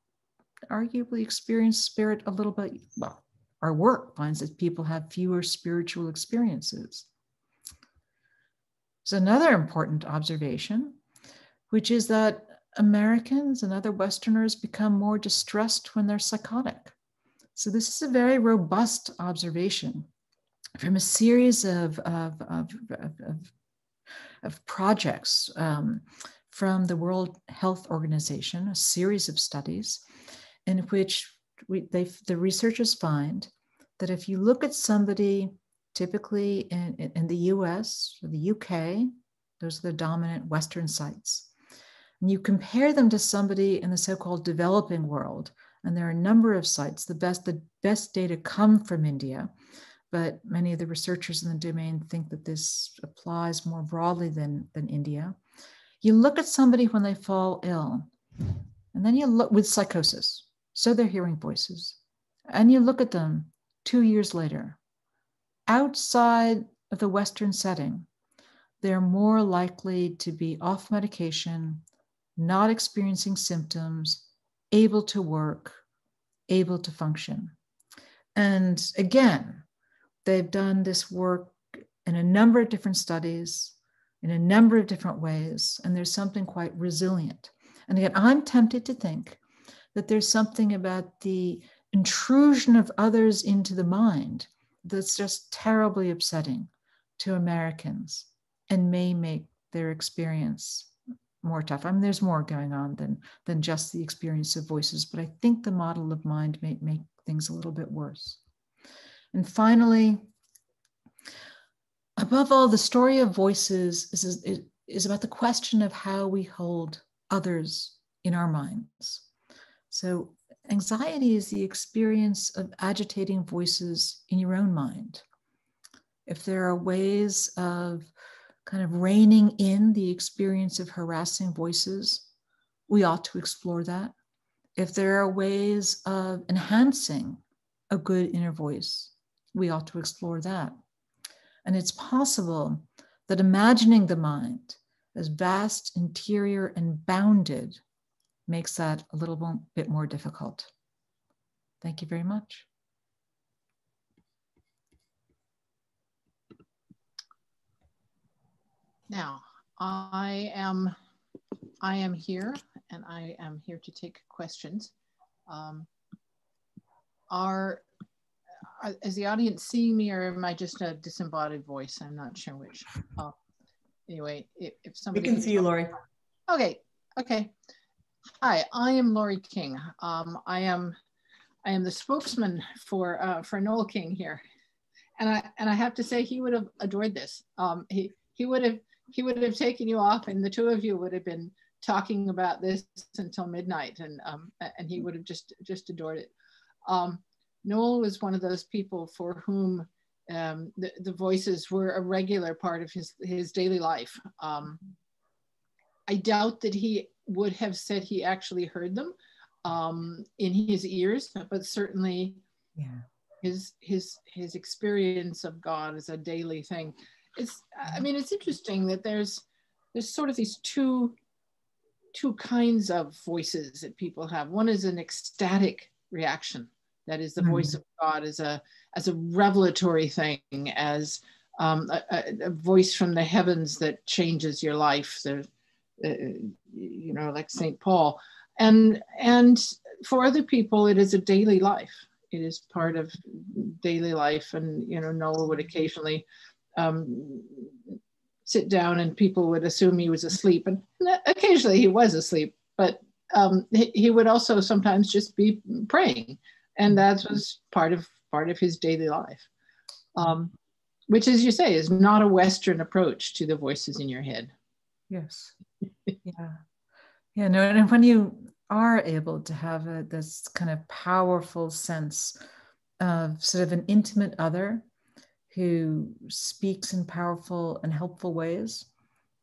[SPEAKER 2] arguably experience spirit a little bit, well, our work finds that people have fewer spiritual experiences. There's another important observation, which is that Americans and other Westerners become more distressed when they're psychotic. So, this is a very robust observation from a series of, of, of, of of projects um, from the World Health Organization, a series of studies in which we, they, the researchers find that if you look at somebody typically in, in the US or the UK, those are the dominant Western sites, and you compare them to somebody in the so-called developing world, and there are a number of sites, the best, the best data come from India, but many of the researchers in the domain think that this applies more broadly than, than India. You look at somebody when they fall ill, and then you look with psychosis, so they're hearing voices, and you look at them two years later. Outside of the Western setting, they're more likely to be off medication, not experiencing symptoms, able to work, able to function. And again, They've done this work in a number of different studies, in a number of different ways, and there's something quite resilient. And again, I'm tempted to think that there's something about the intrusion of others into the mind that's just terribly upsetting to Americans and may make their experience more tough. I mean, there's more going on than, than just the experience of voices, but I think the model of mind may make things a little bit worse. And finally, above all, the story of voices is, is, about the question of how we hold others in our minds. So, anxiety is the experience of agitating voices in your own mind. If there are ways of kind of reining in the experience of harassing voices, we ought to explore that. If there are ways of enhancing a good inner voice, we ought to explore that. And it's possible that imagining the mind as vast, interior, and bounded makes that a little bit more difficult. Thank you very much.
[SPEAKER 3] Now, I am I am here and I am here to take questions. Um, uh, is the audience seeing me or am I just a disembodied voice? I'm not sure which. Oh, anyway, if, if somebody
[SPEAKER 4] We can see you, Laurie.
[SPEAKER 3] Okay, okay. Hi, I am Laurie King. Um, I am I am the spokesman for uh, for Noel King here, and I and I have to say he would have adored this. Um, he he would have he would have taken you off, and the two of you would have been talking about this until midnight, and um, and he would have just just adored it. Um, Noel was one of those people for whom um, the, the voices were a regular part of his his daily life. Um, I doubt that he would have said he actually heard them um, in his ears, but certainly
[SPEAKER 2] Yeah.
[SPEAKER 3] his his his experience of God is a daily thing. It's I mean it's interesting that there's there's sort of these two two kinds of voices that people have. One is an ecstatic reaction, that is the
[SPEAKER 2] Mhm.
[SPEAKER 3] voice of God as a as a revelatory thing, as um, a, a- a voice from the heavens that changes your life. The uh, you know like Saint Paul, and and for other people it is a daily life. It is part of daily life, and you know Noel would occasionally um, sit down and people would assume he was asleep and occasionally he was asleep but um, he, he would also sometimes just be praying and that was part of part of his daily life um, which as you say is not a western approach to the voices in your head
[SPEAKER 2] Yes. yeah. Yeah. No, and when you are able to have a, this kind of powerful sense of sort of an intimate other who speaks in powerful and helpful ways,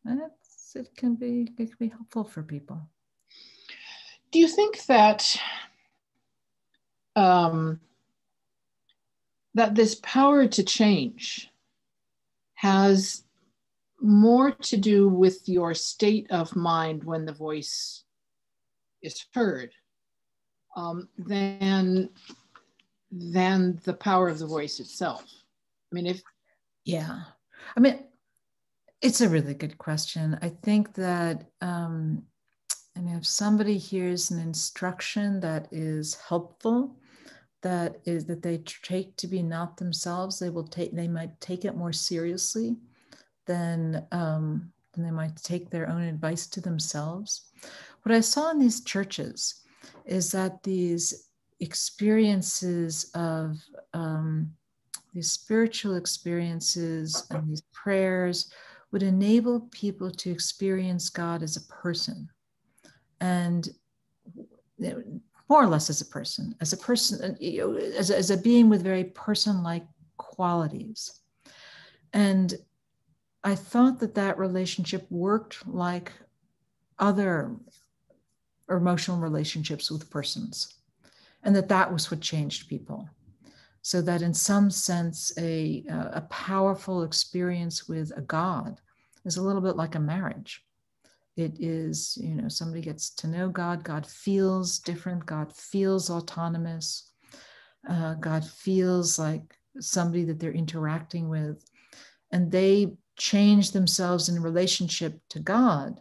[SPEAKER 2] and it's, it can be it can be helpful for people.
[SPEAKER 3] do you think that um, that this power to change has more to do with your state of mind when the voice is heard um, than than the power of the voice itself i mean if
[SPEAKER 2] Yeah. I mean, it's a really good question. I think that, um, if somebody hears an instruction that is helpful, that is that they take to be not themselves, they will take, they might take it more seriously than, um, than they might take their own advice to themselves. What I saw in these churches is that these experiences of, um, these spiritual experiences and these prayers would enable people to experience God as a person and more or less as a person, as a person, uh, as, a- as a being with very person like qualities. And I thought that that relationship worked like other emotional relationships with persons, and that that was what changed people so that in some sense a, uh, a powerful experience with a god is a little bit like a marriage it is you know somebody gets to know god god feels different god feels autonomous uh, god feels like somebody that they're interacting with and they change themselves in relationship to god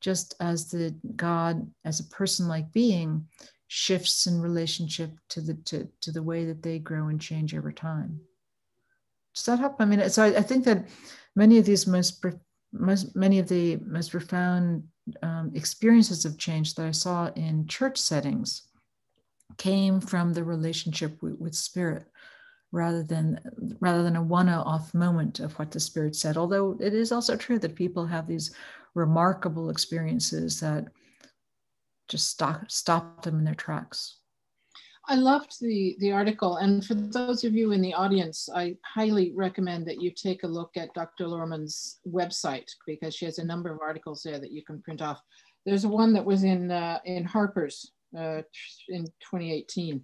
[SPEAKER 2] just as the god as a person like being shifts in relationship to the to, to the way that they grow and change over time. Does that help? I mean so i, I think that many of these most, most many of the most profound um, experiences of change that i saw in church settings came from the relationship with, with spirit rather than rather than a one-off moment of what the spirit said although it is also true that people have these remarkable experiences that just stop stop them in their tracks.
[SPEAKER 3] I loved the the article, and for those of you in the audience, I highly recommend that you take a look at Dr. Luhrmann's website because she has a number of articles there that you can print off. There's one that was in uh, in Harper's uh, in 2018,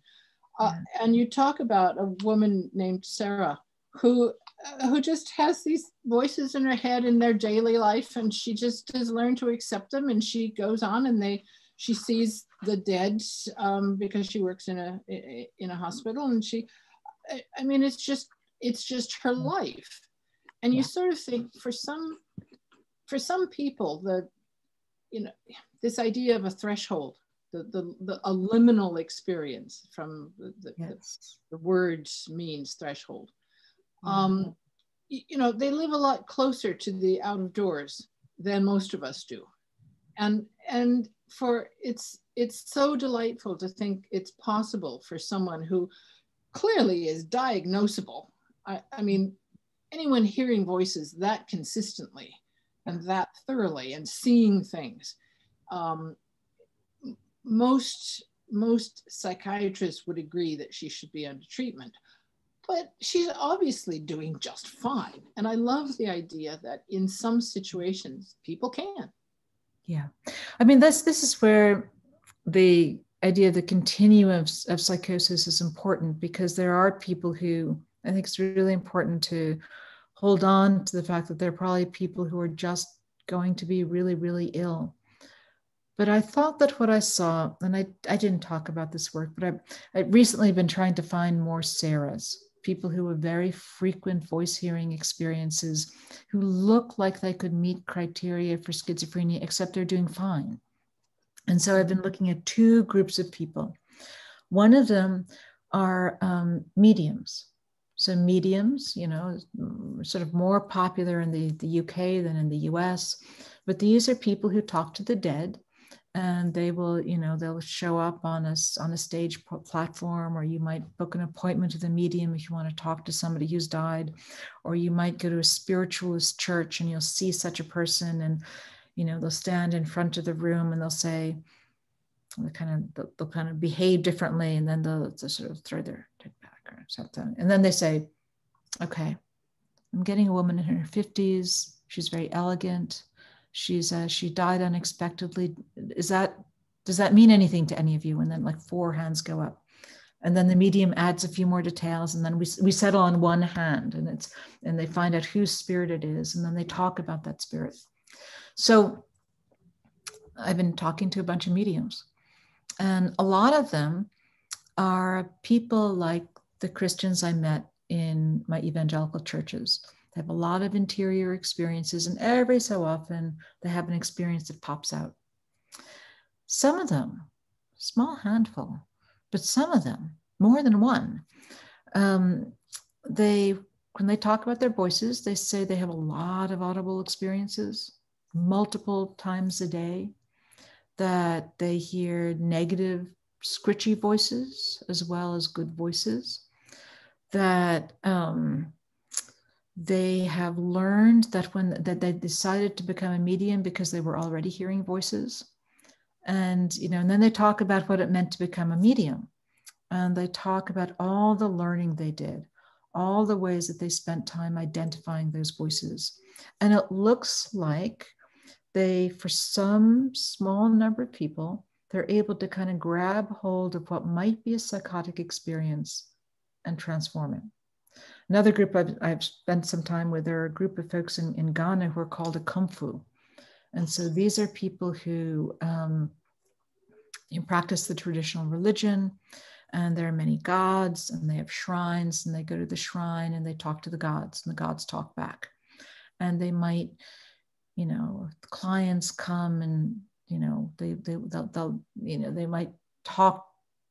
[SPEAKER 3] uh, and you talk about a woman named Sarah who uh, who just has these voices in her head in their daily life, and she just has learned to accept them, and she goes on, and they she sees the dead um, because she works in a in a hospital and she I, I mean it's just it's just her life and you sort of think for some for some people the you know this idea of a threshold the, the, the a liminal experience from the, the,
[SPEAKER 2] yes.
[SPEAKER 3] the, the words means threshold. Mm-hmm. Um, you know, they live a lot closer to the out of doors than most of us do. And, and for it's, it's so delightful to think it's possible for someone who clearly is diagnosable. I, I mean, anyone hearing voices that consistently and that thoroughly and seeing things um, most most psychiatrists would agree that she should be under treatment but she's obviously doing just fine and i love the idea that in some situations people can
[SPEAKER 2] yeah. I mean this this is where the idea of the continuum of, of psychosis is important because there are people who i think it's really important to hold on to the fact that there are probably people who are just going to be really really ill. But I thought that what I saw, and I, I didn't talk about this work, but I've, I've recently been trying to find more Sarahs, people who have very frequent voice hearing experiences, who look like they could meet criteria for schizophrenia, except they're doing fine. And so I've been looking at two groups of people. One of them are um, mediums. So mediums, you know, sort of more popular in the, the UK than in the US. But these are people who talk to the dead and they will you know they'll show up on a, on a stage platform or you might book an appointment with a medium if you want to talk to somebody who's died or you might go to a spiritualist church and you'll see such a person and you know they'll stand in front of the room and they'll say they kind of they'll, kind of behave differently and then they'll, they'll sort of throw their head back or something. And then they say okay i'm getting a woman in her 50s she's very elegant she's uh, she died unexpectedly. Is that does that mean anything to any of you? And then like four hands go up. And then the medium adds a few more details and then we, we settle on one hand and it's and they find out whose spirit it is and then they talk about that spirit. So i've been talking to a bunch of mediums and a lot of them are people like the christians i met in my evangelical churches they have a lot of interior experiences, and every so often they have an experience that pops out. Some of them, small handful, but some of them, more than one, um, they when they talk about their voices, they say they have a lot of audible experiences multiple times a day, that they hear negative, scritchy voices as well as good voices, that um, they have learned that when that they decided to become a medium because they were already hearing voices. And you know and then they talk about what it meant to become a medium. And they talk about all the learning they did all the ways that they spent time identifying those voices. And it looks like they for some small number of people they're able to kind of grab hold of what might be a psychotic experience and transform it Another group I've, I've spent some time with there are a group of folks in, in Ghana who are called a Komfo. And so these are people who um, practice the traditional religion, and there are many gods, and they have shrines, and they go to the shrine and they talk to the gods, and the gods talk back. And they might, you know, clients come and you know they they they'll, they'll you know they might talk.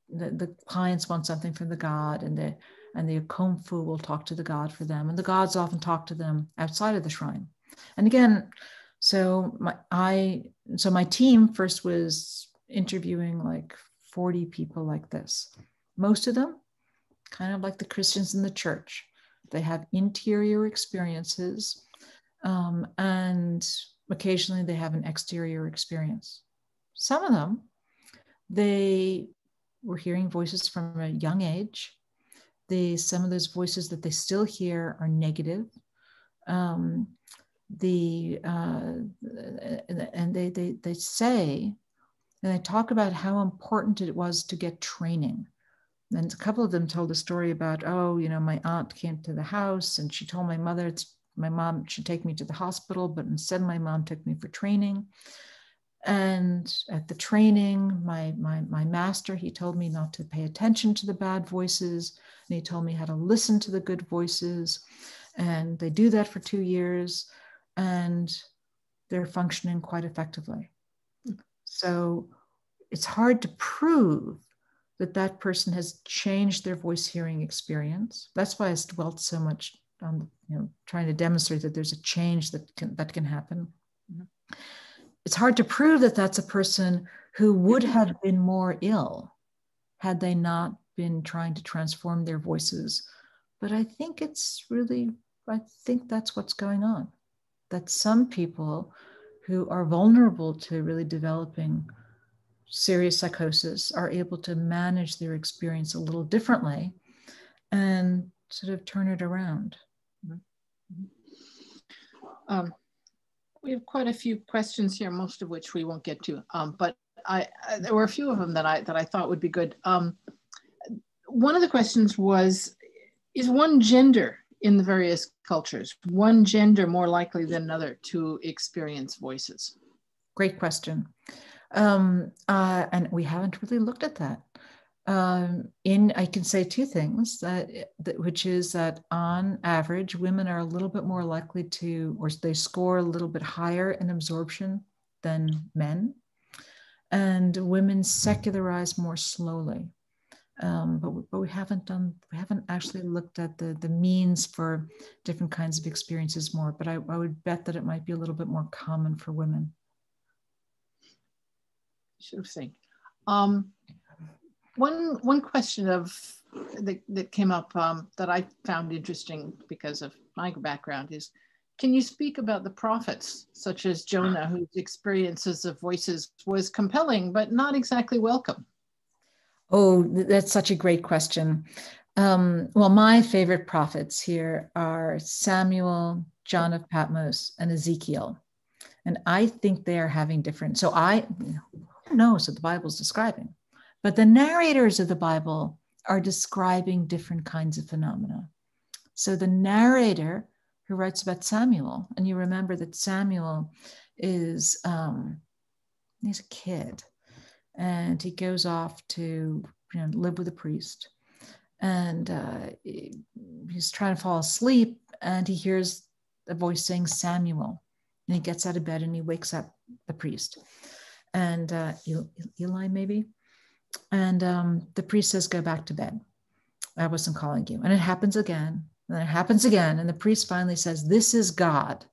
[SPEAKER 2] The, the clients want something from the god, and they and the Komfo will talk to the god for them, and the gods often talk to them outside of the shrine. And again, so my I so my team first was interviewing like 40 people like this. Most of them, kind of like the Christians in the church, they have interior experiences, um, and occasionally they have an exterior experience. Some of them, they were hearing voices from a young age the some of those voices that they still hear are negative. Um, the uh, and they, they they say and they talk about how important it was to get training. And a couple of them told a story about, oh, you know, my aunt came to the house and she told my mother it's my mom should take me to the hospital, but instead my mom took me for training. And at the training, my, my, my master, he told me not to pay attention to the bad voices. And he told me how to listen to the good voices. And they do that for two years and they're functioning quite effectively. So it's hard to prove that that person has changed their voice hearing experience. That's why I dwelt so much on you know trying to demonstrate that there's a change that can that can happen. Mm-hmm. It's hard to prove that that's a person who would have been more ill had they not been trying to transform their voices. But I think it's really I think that's what's going on. That some people who are vulnerable to really developing serious psychosis are able to manage their experience a little differently and sort of turn it around.
[SPEAKER 3] Mm-hmm. Um, we have quite a few questions here, most of which we won't get to, um, but I, I, there were a few of them that I that I thought would be good. Um, one of the questions was, is one gender in the various cultures, one gender more likely than another to experience voices?
[SPEAKER 2] Great question. Um, uh, and we haven't really looked at that. Um, in I can say two things that, that, which is that on average, women are a little bit more likely to, or they score a little bit higher in absorption than men, and women secularize more slowly. Um, but, but we haven't done we haven't actually looked at the the means for different kinds of experiences more but I, I would bet that it might be a little bit more common for women.
[SPEAKER 3] Of thing. Um, one one question of that, that came up um, that i found interesting because of my background is can you speak about the prophets such as jonah whose experiences of voices was compelling but not exactly welcome
[SPEAKER 2] Oh, that's such a great question. Um, well, my favorite prophets here are Samuel, John of Patmos, and Ezekiel. And I think they are having different. So I who knows what the Bible's describing, but the narrators of the Bible are describing different kinds of phenomena. So the narrator who writes about Samuel, and you remember that Samuel is um, he's a kid and he goes off to you know, live with a priest. And uh, he's trying to fall asleep, and he hears a voice saying Samuel. And he gets out of bed and he wakes up the priest, and uh, Eli maybe. And um, the priest says, "Go back to bed. I wasn't calling you." And it happens again, and it happens again, and the priest finally says, "This is God.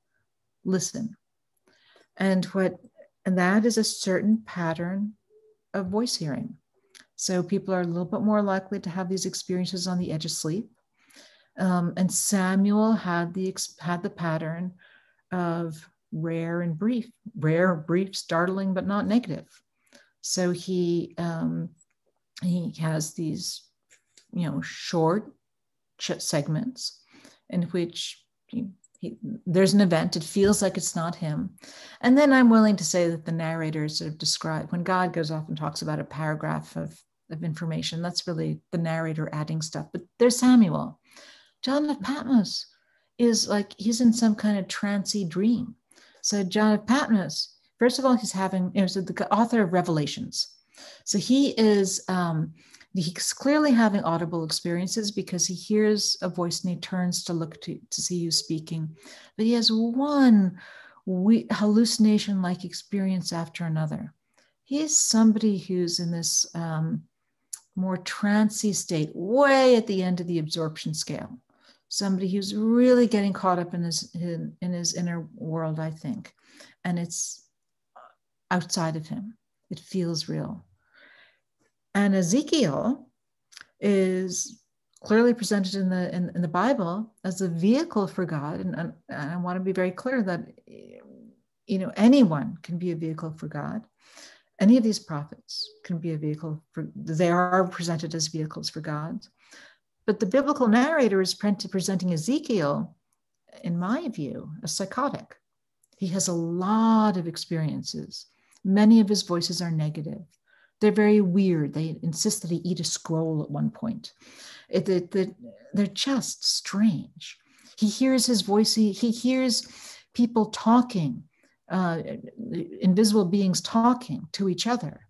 [SPEAKER 2] Listen." And what, and that is a certain pattern of voice hearing. So people are a little bit more likely to have these experiences on the edge of sleep. Um, and Samuel had the had the pattern of rare and brief, rare, brief, startling, but not negative. So he um, he has these, you know, short segments in which he, he, there's an event, it feels like it's not him. And then I'm willing to say that the narrator sort of describe when God goes off and talks about a paragraph of, of information, that's really the narrator adding stuff. But there's Samuel. John of Patmos is like he's in some kind of trancy dream. So John of Patmos, first of all, he's having, you know, so the author of Revelations. So he is um, he's clearly having audible experiences because he hears a voice and he turns to look to, to see you speaking. But he has one hallucination like experience after another. He's somebody who's in this um, more trancy state, way at the end of the absorption scale. Somebody who's really getting caught up in his, in, in his inner world, I think. And it's outside of him, it feels real. And Ezekiel is clearly presented in the in, in the Bible as a vehicle for God. And, and, I want to be very clear that you know anyone can be a vehicle for God. Any of these prophets can be a vehicle for they are presented as vehicles for God. But the biblical narrator is presenting Ezekiel, in my view, as psychotic. He has a lot of experiences. Many of his voices are negative. They're very weird. They insist that he eat a scroll at one point. It, it, it, they're just strange. He hears his voice, he, he hears people talking, uh, invisible beings talking to each other.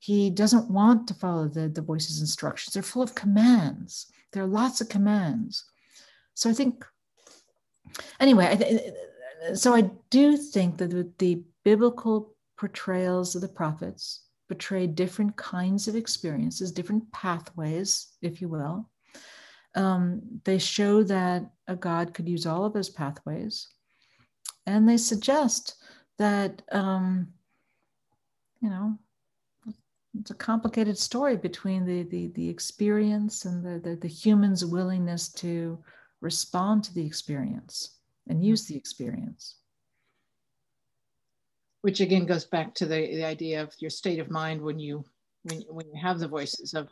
[SPEAKER 2] He doesn't want to follow the, the voice's instructions. They're full of commands. There are lots of commands. So I think, anyway, I th- so I do think that the, the biblical portrayals of the prophets portray different kinds of experiences, different pathways, if you will. Um, they show that a God could use all of those pathways. And they suggest that, um, you know, it's a complicated story between the, the, the experience and the, the, the human's willingness to respond to the experience and mm-hmm. use the experience
[SPEAKER 3] which again goes back to the, the idea of your state of mind when you when, when you have the voices of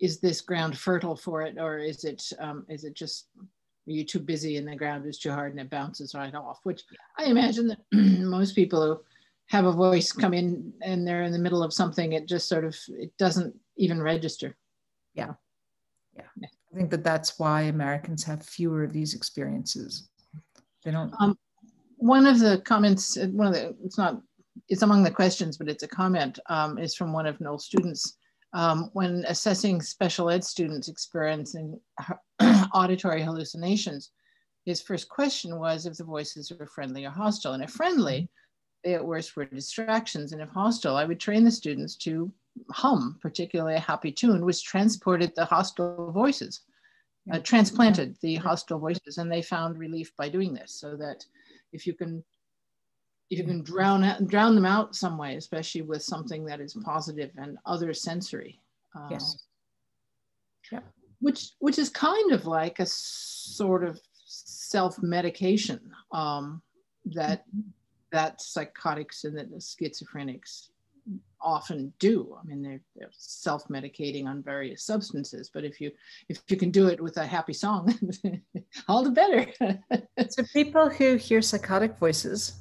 [SPEAKER 3] is this ground fertile for it or is it um, is it just are you too busy and the ground is too hard and it bounces right off? Which i imagine that most people who have a voice come in and they're in the middle of something it just sort of it doesn't even register.
[SPEAKER 2] Yeah. Yeah, yeah. i think that that's why americans have fewer of these experiences. They don't um,
[SPEAKER 3] one of the comments, one of the, it's not, it's among the questions, but it's a comment, um, is from one of Noel's students. Um, when assessing special ed students experiencing auditory hallucinations, his first question was if the voices were friendly or hostile. And if friendly, they at worst were distractions. And if hostile, I would train the students to hum, particularly a happy tune, which transported the hostile voices, uh, transplanted the hostile voices. And they found relief by doing this so that if you can if you can drown out, drown them out some way, especially with something that is positive and other sensory.
[SPEAKER 2] Um, yes.
[SPEAKER 3] Yeah. Which which is kind of like a sort of self medication um, that mm-hmm. that psychotics and that schizophrenics often do. I mean, they're, they're self-medicating on various substances, but if you if you can do it with a happy song, all the better.
[SPEAKER 2] so people who hear psychotic voices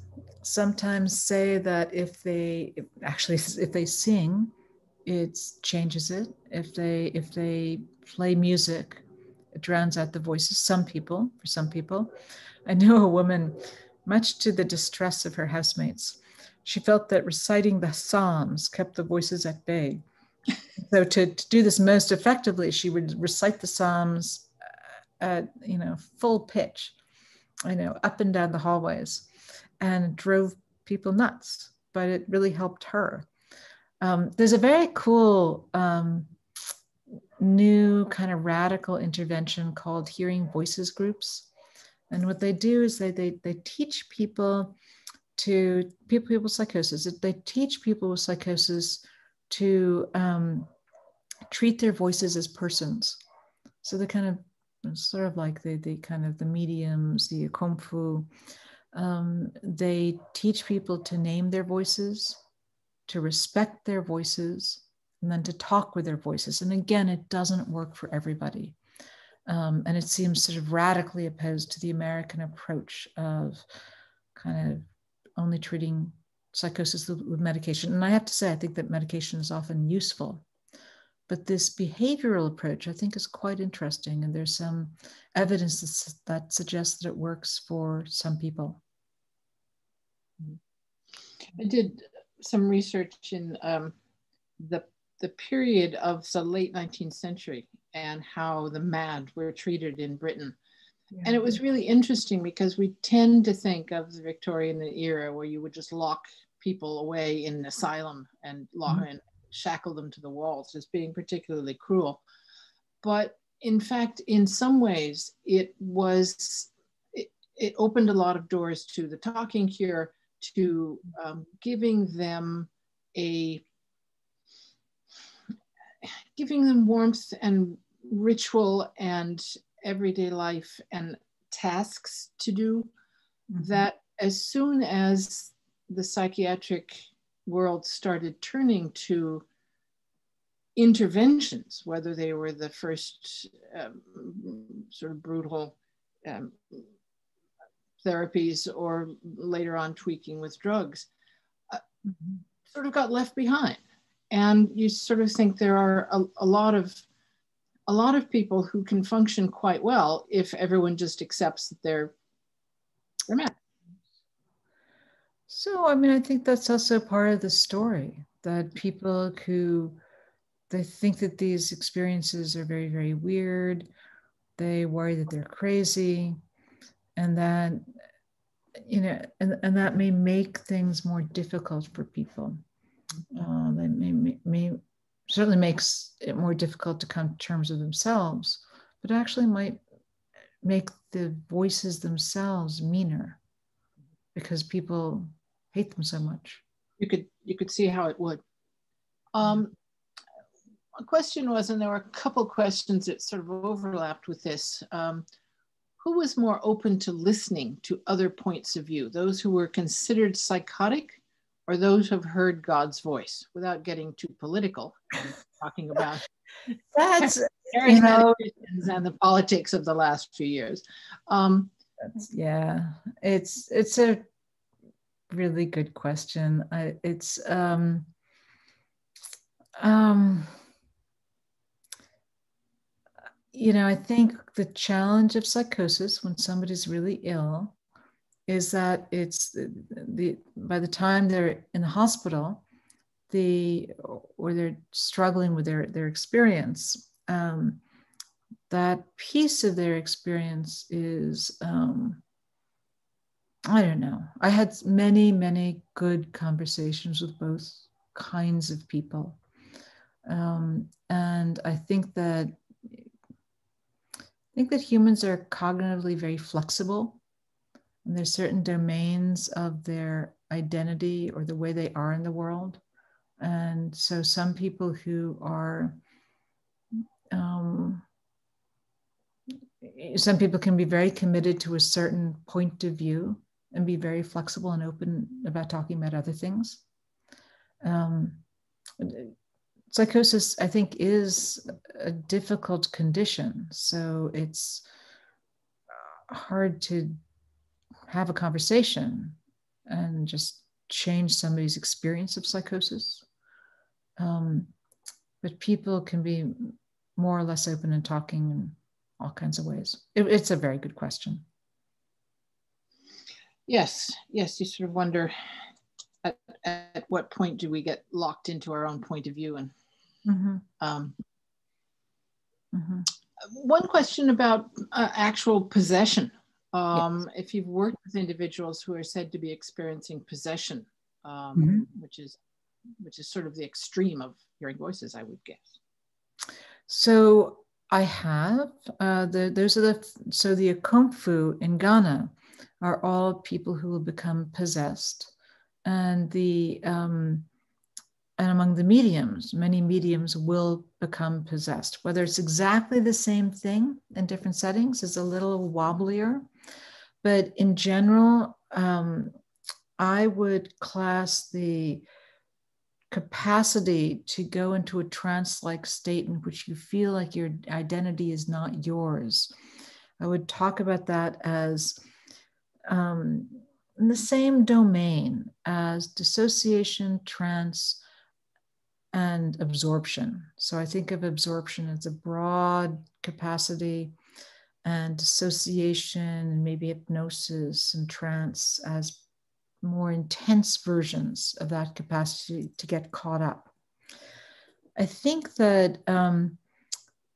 [SPEAKER 2] sometimes say that if they actually if they sing, it changes it. If they if they play music, it drowns out the voices. Some people, for some people, I know a woman, much to the distress of her housemates she felt that reciting the Psalms kept the voices at bay. so to, to do this most effectively, she would recite the Psalms at you know full pitch, you know, up and down the hallways, and drove people nuts. But it really helped her. Um, there's a very cool um, new kind of radical intervention called hearing voices groups. And what they do is they, they, they teach people to people, with psychosis. They teach people with psychosis to um, treat their voices as persons. So they kind of sort of like the, the kind of the mediums, the Komfu. Um, they teach people to name their voices, to respect their voices, and then to talk with their voices. And again, it doesn't work for everybody. Um, and it seems sort of radically opposed to the American approach of kind of only treating psychosis with medication. And I have to say, I think that medication is often useful. But this behavioral approach, I think, is quite interesting. And there's some evidence that suggests that it works for some people.
[SPEAKER 3] I did some research in um, the, the period of the late 19th century and how the mad were treated in Britain. And it was really interesting because we tend to think of the Victorian era where you would just lock people away in an asylum and lock mm-hmm. and shackle them to the walls as being particularly cruel. But in fact, in some ways, it was it, it opened a lot of doors to the talking cure, to um, giving them a giving them warmth and ritual and everyday life and tasks to do mm-hmm. that as soon as the psychiatric world started turning to interventions, whether they were the first um, sort of brutal um, therapies or later on tweaking with drugs, uh, mm-hmm. sort of got left behind. And you sort of think there are a, a lot of a lot of people who can function quite well if everyone just accepts that they're they're mad.
[SPEAKER 2] So I mean, I think that's also part of the story that people who they think that these experiences are very very weird, they worry that they're crazy, and that you know, and, and that may make things more difficult for people. Uh, they may, may, certainly makes it more difficult to come to terms with themselves, but actually might make the voices themselves meaner because people hate them so much.
[SPEAKER 3] You could you could see how it would. Um, a question was, and there were a couple questions that sort of overlapped with this. Um, who was more open to listening to other points of view? Those who were considered psychotic or those who have heard God's voice without getting too political, talking about
[SPEAKER 2] that's you know
[SPEAKER 3] and the politics of the last few years. Um,
[SPEAKER 2] yeah, it's it's a really good question. I, it's um, um, you know, I think the challenge of psychosis when somebody's really ill is that it's the, the by the time they're in the hospital, the or they're struggling with their their experience, um, that piece of their experience is um, I don't know. I had many many good conversations with both kinds of people, um, and I think that I think that humans are cognitively very flexible. And there's certain domains of their identity or the way they are in the world. And so some people who are, um, some people can be very committed to a certain point of view and be very flexible and open about talking about other things. Um, psychosis, I think, is a difficult condition. So it's hard to have a conversation and just change somebody's experience of psychosis. Um, but people can be more or less open and talking in all kinds of ways. It, it's a very good question.
[SPEAKER 3] Yes, yes, you sort of wonder at, at what point do we get locked into our own point of view and mm-hmm. Um, mm-hmm. one question about uh, actual possession um, yes. if you've worked with individuals who are said to be experiencing possession um, mm-hmm. which is which is sort of the extreme of hearing voices i would guess
[SPEAKER 2] so i have uh, the those are the so the akomfu in ghana are all people who will become possessed and the um, and among the mediums, many mediums will become possessed. Whether it's exactly the same thing in different settings is a little wobblier, but in general, um, I would class the capacity to go into a trance like state in which you feel like your identity is not yours. I would talk about that as um, in the same domain as dissociation, trance, and absorption. So I think of absorption as a broad capacity and dissociation and maybe hypnosis and trance as more intense versions of that capacity to get caught up. I think that um,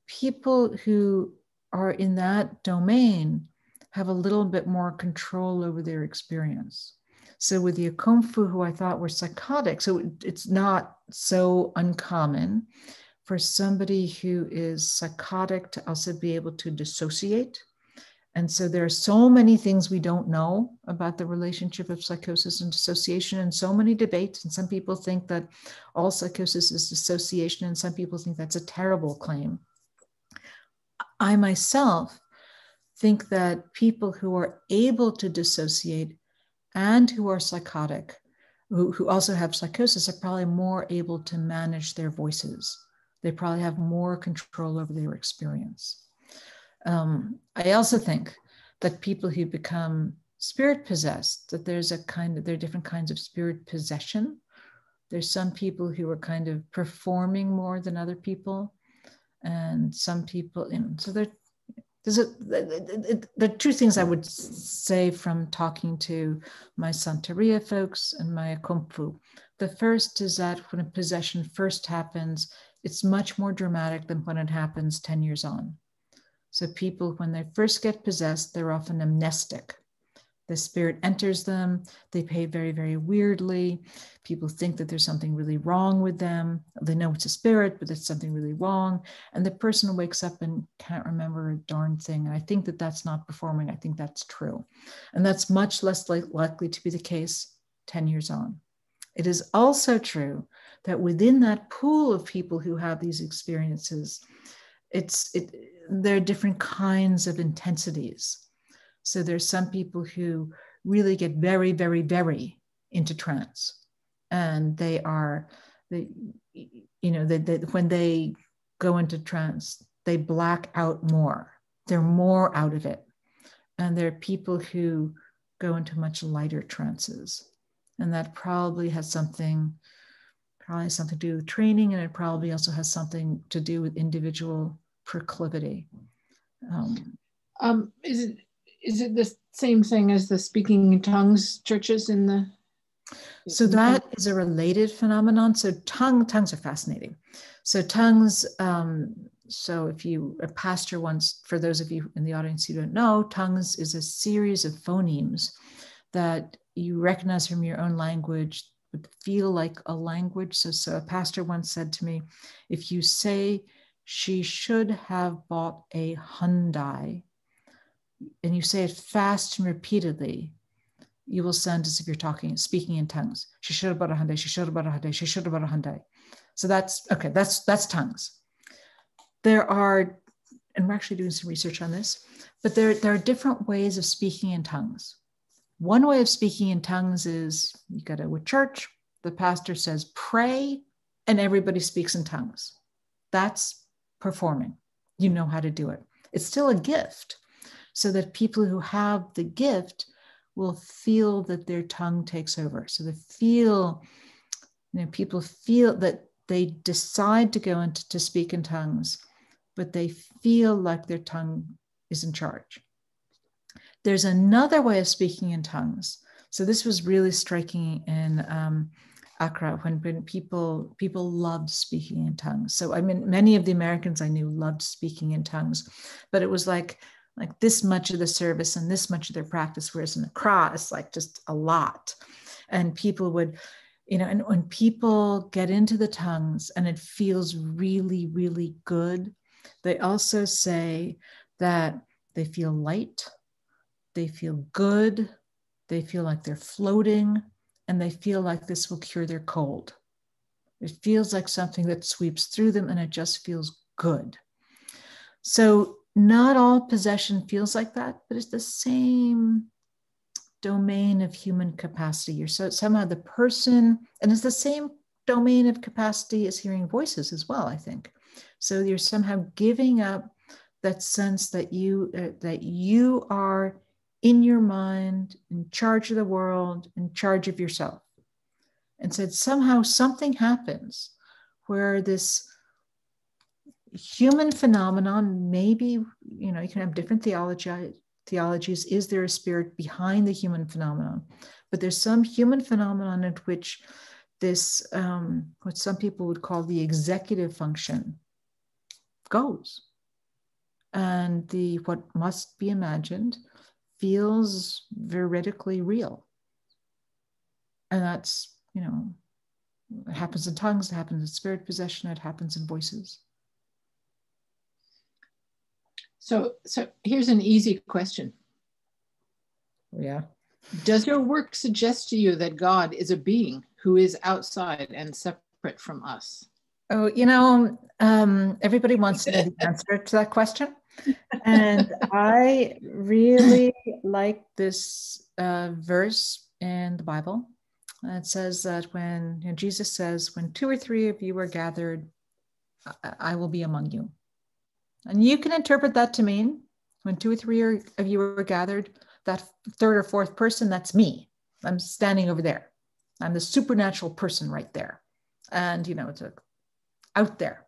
[SPEAKER 2] people who are in that domain have a little bit more control over their experience. So with the Akomfu, who I thought were psychotic, so it's not so uncommon for somebody who is psychotic to also be able to dissociate. And so there are so many things we don't know about the relationship of psychosis and dissociation, and so many debates. And some people think that all psychosis is dissociation, and some people think that's a terrible claim. I myself think that people who are able to dissociate and who are psychotic, who, who also have psychosis, are probably more able to manage their voices. They probably have more control over their experience. Um, I also think that people who become spirit possessed, that there's a kind of, there are different kinds of spirit possession. There's some people who are kind of performing more than other people. And some people, you know, so there, there's a, the two things I would say from talking to my Santeria folks and my Akomfu. The first is that when a possession first happens, it's much more dramatic than when it happens 10 years on. So people, when they first get possessed, they're often amnestic. the spirit enters them. They behave very, very weirdly. People think that there's something really wrong with them. They know it's a spirit, but it's something really wrong. And the person wakes up and can't remember a darn thing. And I think that that's not performing. I think that's true. And that's much less likely to be the case 10 years on. It is also true that within that pool of people who have these experiences, it's it, there are different kinds of intensities. So there's some people who really get very, very, very into trance, and they are, they, you know, they, they, when they go into trance, they black out more. They're more out of it, and there are people who go into much lighter trances, and that probably has something, probably has something to do with training, and it probably also has something to do with individual proclivity.
[SPEAKER 3] Um, um, is it is it the same thing as the speaking in tongues churches in the
[SPEAKER 2] so that is a related phenomenon. So tongue tongues are fascinating. So tongues um, so if you a pastor once for those of you in the audience who don't know tongues is a series of phonemes that you recognize from your own language but feel like a language so so a pastor once said to me if you say she should have bought a hyundai and you say it fast and repeatedly, you will sound as if you're talking, speaking in tongues. She should have bought a Hyundai. She should have bought a Hyundai. She should have bought a Hyundai. So that's okay. That's that's tongues. There are, and we're actually doing some research on this, but there there are different ways of speaking in tongues. One way of speaking in tongues is you go to a church. The pastor says pray, and everybody speaks in tongues. That's performing. You know how to do it. It's still a gift so that people who have the gift will feel that their tongue takes over. So they feel, you know, people feel that they decide to go into to speak in tongues, but they feel like their tongue is in charge. There's another way of speaking in tongues. So this was really striking in um, Accra when, when people people loved speaking in tongues. So I mean, many of the Americans I knew loved speaking in tongues, but it was like like this much of the service and this much of their practice, whereas in Accra, it's like just a lot. And people would, you know, and when people get into the tongues and it feels really, really good, they also say that they feel light, they feel good, they feel like they're floating, and they feel like this will cure their cold. It feels like something that sweeps through them and it just feels good. So not all possession feels like that, but it's the same domain of human capacity. You're so somehow the person, and it's the same domain of capacity as hearing voices as well, I think. So you're somehow giving up that sense that you uh, that you are in your mind, in charge of the world, in charge of yourself. And said somehow something happens where this human phenomenon maybe you know you can have different theology theologies. Is there a spirit behind the human phenomenon? But there's some human phenomenon in which this um, what some people would call the executive function goes. And the what must be imagined feels veridically real and that's you know it happens in tongues it happens in spirit possession it happens in voices
[SPEAKER 3] so, so here's an easy question.
[SPEAKER 2] Yeah.
[SPEAKER 3] Does your work suggest to you that God is a being who is outside and separate from us?
[SPEAKER 2] Oh, you know, um, everybody wants to know the answer to that question. And I really like this uh, verse in the Bible. It says that when you know, Jesus says, when two or three of you are gathered, I, I will be among you. And you can interpret that to mean when two or three of you are gathered, that third or fourth person, that's me. I'm standing over there. I'm the supernatural person right there. And, you know, it's a, out there.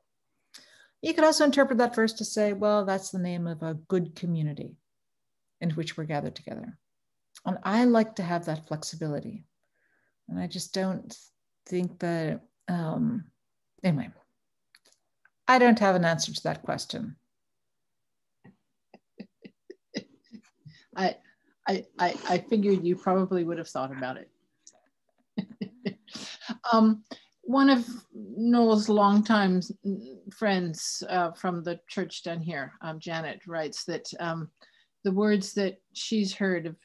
[SPEAKER 2] You could also interpret that verse to say, well, that's the name of a good community in which we're gathered together. And I like to have that flexibility. And I just don't think that, um, anyway, I don't have an answer to that question.
[SPEAKER 3] I I, I, I figured you probably would have thought about it. um, one of Noel's longtime friends uh, from the church down here, um, Janet, writes that um, the words that she's heard have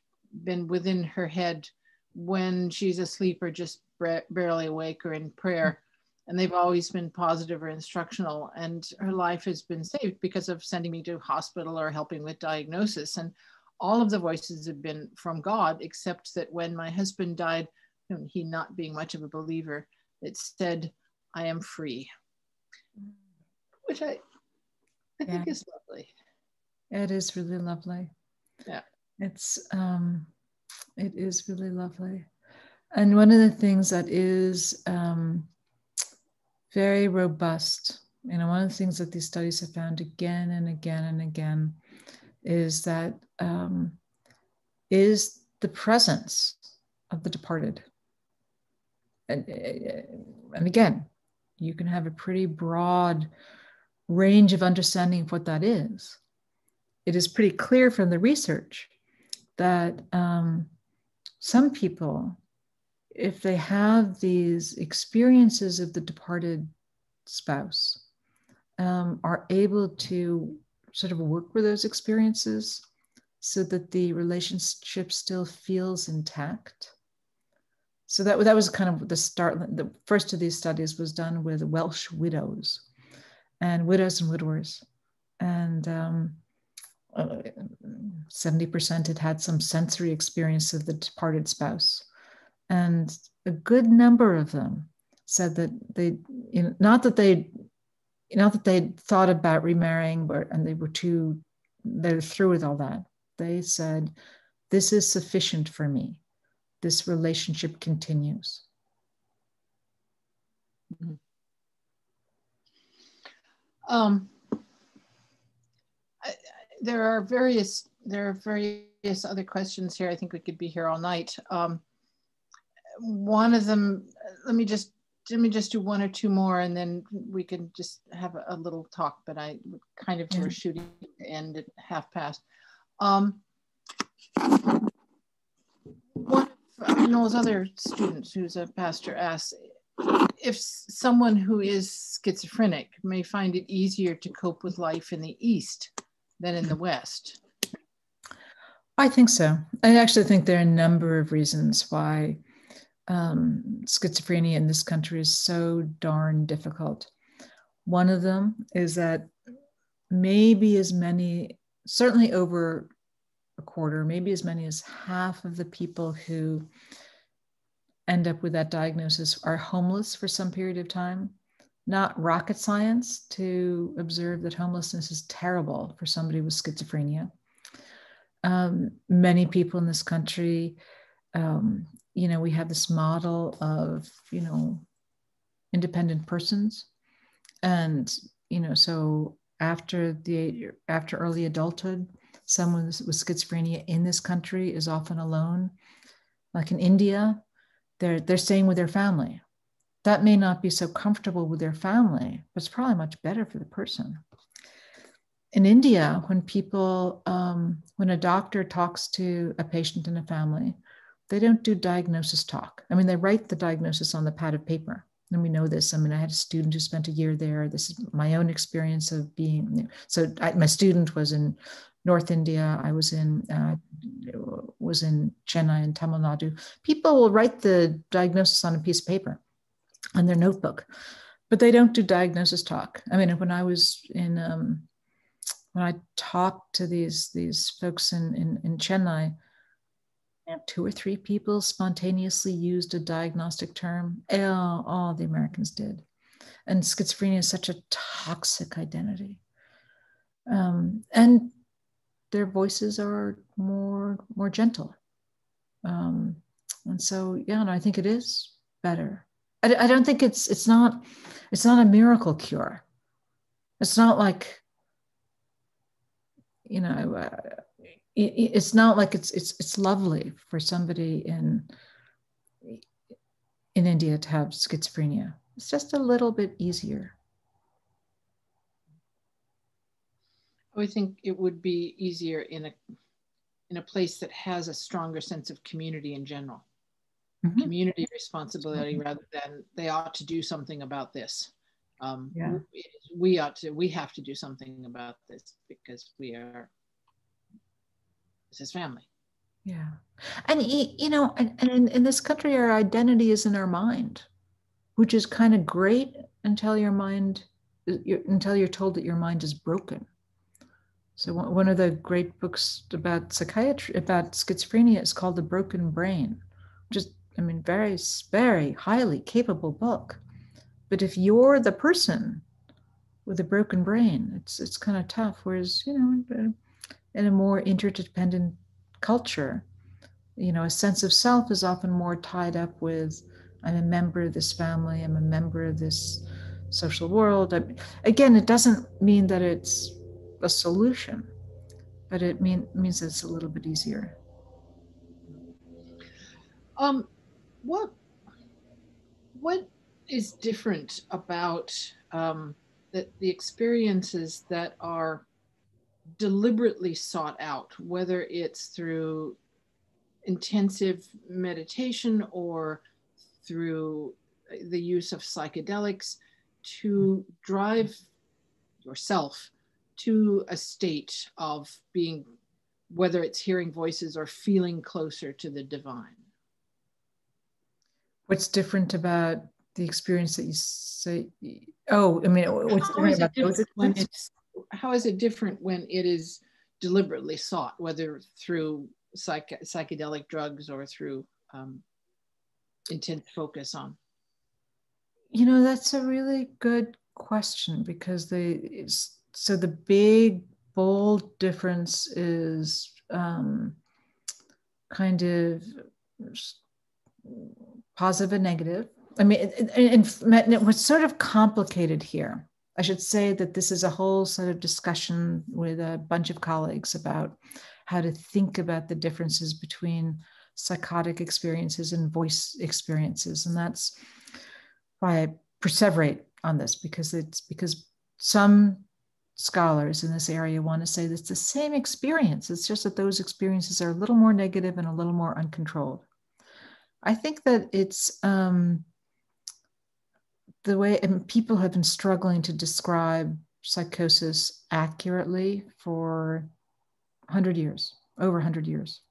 [SPEAKER 3] been within her head when she's asleep or just barely awake or in prayer. And they've always been positive or instructional. And her life has been saved because of sending me to hospital or helping with diagnosis. And all of the voices have been from God, except that when my husband died, he not being much of a believer, it said, I am free, which I, I think is lovely.
[SPEAKER 2] It is really lovely.
[SPEAKER 3] Yeah.
[SPEAKER 2] It's, um, it is really lovely. And one of the things that is um, very robust, you know, one of the things that these studies have found again and again and again is that um, is the presence of the departed. And, and again, you can have a pretty broad range of understanding of what that is. It is pretty clear from the research that um, some people, if they have these experiences of the departed spouse, um, are able to sort of work with those experiences so that the relationship still feels intact. So that, that was kind of the start. The first of these studies was done with Welsh widows and widows and widowers. And um, uh, 70% had had some sensory experience of the departed spouse. And a good number of them said that they, you know, not that they, not that they'd thought about remarrying, but, and they were too, they're through with all that. They said, this is sufficient for me. This relationship continues.
[SPEAKER 3] Mm-hmm. Um, there are various there are various other questions here. I think we could be here all night. Um, one of them, let me just let me just do one or two more, and then we can just have a, a little talk. But I kind of yeah. were shooting to end at half past. Um, one Noel's other students, who's a pastor, asks if someone who is schizophrenic may find it easier to cope with life in the East than in the West.
[SPEAKER 2] I think so. I actually think there are a number of reasons why um, schizophrenia in this country is so darn difficult. One of them is that maybe as many, certainly over a quarter, maybe as many as half of the people who end up with that diagnosis are homeless for some period of time not rocket science to observe that homelessness is terrible for somebody with schizophrenia. Um, many people in this country, um, you know, we have this model of, you know, independent persons. And, you know, so after the after early adulthood, someone with schizophrenia in this country is often alone. Like in India, they're they're staying with their family that may not be so comfortable with their family, but it's probably much better for the person. In India, when people, um, when a doctor talks to a patient in a family, they don't do diagnosis talk. I mean, they write the diagnosis on the pad of paper. And we know this. I mean, I had a student who spent a year there. This is my own experience of being. So, I, my student was in North India. I was in uh, was in Chennai and Tamil Nadu. People will write the diagnosis on a piece of paper on their notebook, but they don't do diagnosis talk. I mean, when I was in, um, when I talked to these these folks in in, in Chennai, two or three people spontaneously used a diagnostic term. All, all the Americans did, and schizophrenia is such a toxic identity. Um, and their voices are more more gentle. Um, and so, yeah, and I think it is better I, I don't think it's it's not it's not a miracle cure. It's not like you know uh, it, it's not like it's it's it's lovely for somebody in in India to have schizophrenia. It's just a little bit easier.
[SPEAKER 3] I think it would be easier in a in a place that has a stronger sense of community in general. Mm-hmm. Community responsibility mm-hmm. rather than they ought to do something about this. Um, yeah. we ought to, we have to do something about this because we are, this is family.
[SPEAKER 2] Yeah. And, you know, and, and in, in this country, our identity is in our mind, which is kind of great until your mind, until you're told that your mind is broken. So one of the great books about psychiatry, about schizophrenia is called The Broken Brain, just, I mean, very, very highly capable book. But if you're the person with a broken brain, it's, it's kind of tough. Whereas, you know, in a more interdependent culture, you know, a sense of self is often more tied up with I'm a member of this family, I'm a member of this social world. I, again, it doesn't mean that it's a solution, but it mean, means it's a little bit easier.
[SPEAKER 3] Um, what what is different about um, the, the experiences that are deliberately sought out, whether it's through intensive meditation or through the use of psychedelics to drive yourself to a state of being, whether it's hearing voices or feeling closer to the divine.
[SPEAKER 2] What's different about the experience that you say? Oh, I mean, what's different
[SPEAKER 3] about those when it's, how is it different when it is deliberately sought, whether through psych- psychedelic drugs or through um, intense focus on?
[SPEAKER 2] You know, that's a really good question because they so the big bold difference is um, kind of positive and negative. I mean, and what's sort of complicated here, I should say that this is a whole sort of discussion with a bunch of colleagues about how to think about the differences between psychotic experiences and voice experiences. And that's why I perseverate on this because it's because some scholars in this area want to say that it's the same experience. It's just that those experiences are a little more negative and a little more uncontrolled. I think that it's um, the way and people have been struggling to describe psychosis accurately for 100 years, over 100 years.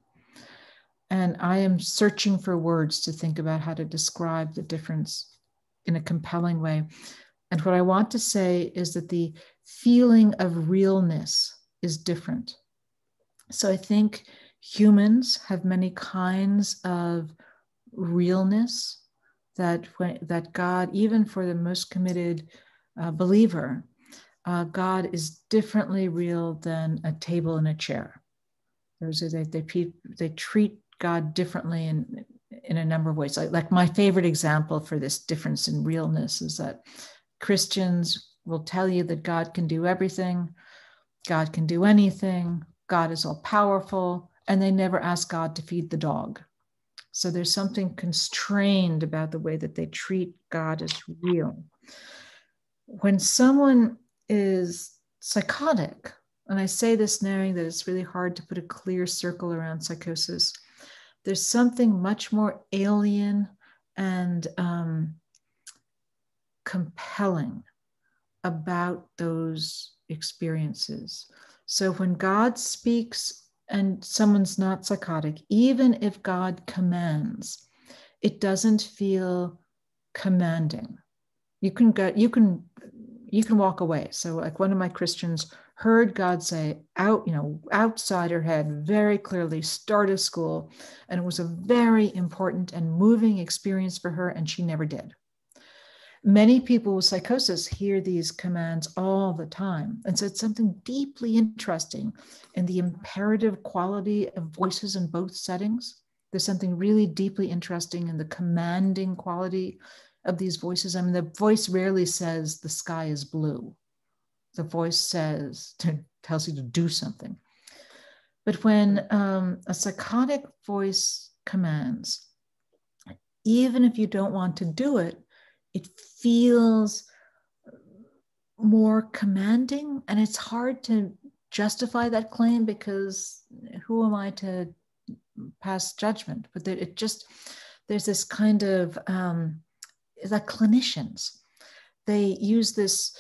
[SPEAKER 2] And I am searching for words to think about how to describe the difference in a compelling way. And what I want to say is that the feeling of realness is different. So I think humans have many kinds of realness that when, that God, even for the most committed uh, believer, uh, God is differently real than a table and a chair. Those are they, they, they treat God differently in, in a number of ways. Like, like my favorite example for this difference in realness is that Christians will tell you that God can do everything, God can do anything, God is all powerful, and they never ask God to feed the dog. So there's something constrained about the way that they treat God as real. When someone is psychotic, and I say this knowing that it's really hard to put a clear circle around psychosis, there's something much more alien and um, compelling about those experiences. So when God speaks and someone's not psychotic, even if God commands, it doesn't feel commanding. You can get, you can, you can walk away. So like one of my Christians heard God say out, you know, outside her head very clearly, start a school. And it was a very important and moving experience for her, and she never did. Many people with psychosis hear these commands all the time. And so it's something deeply interesting in the imperative quality of voices in both settings. There's something really deeply interesting in the commanding quality of these voices. I mean, the voice rarely says the sky is blue. The voice says, tells you to do something. But when um, a psychotic voice commands, even if you don't want to do it, it feels more commanding and it's hard to justify that claim because who am I to pass judgment? But it just, there's this kind of, um, clinicians, they use this,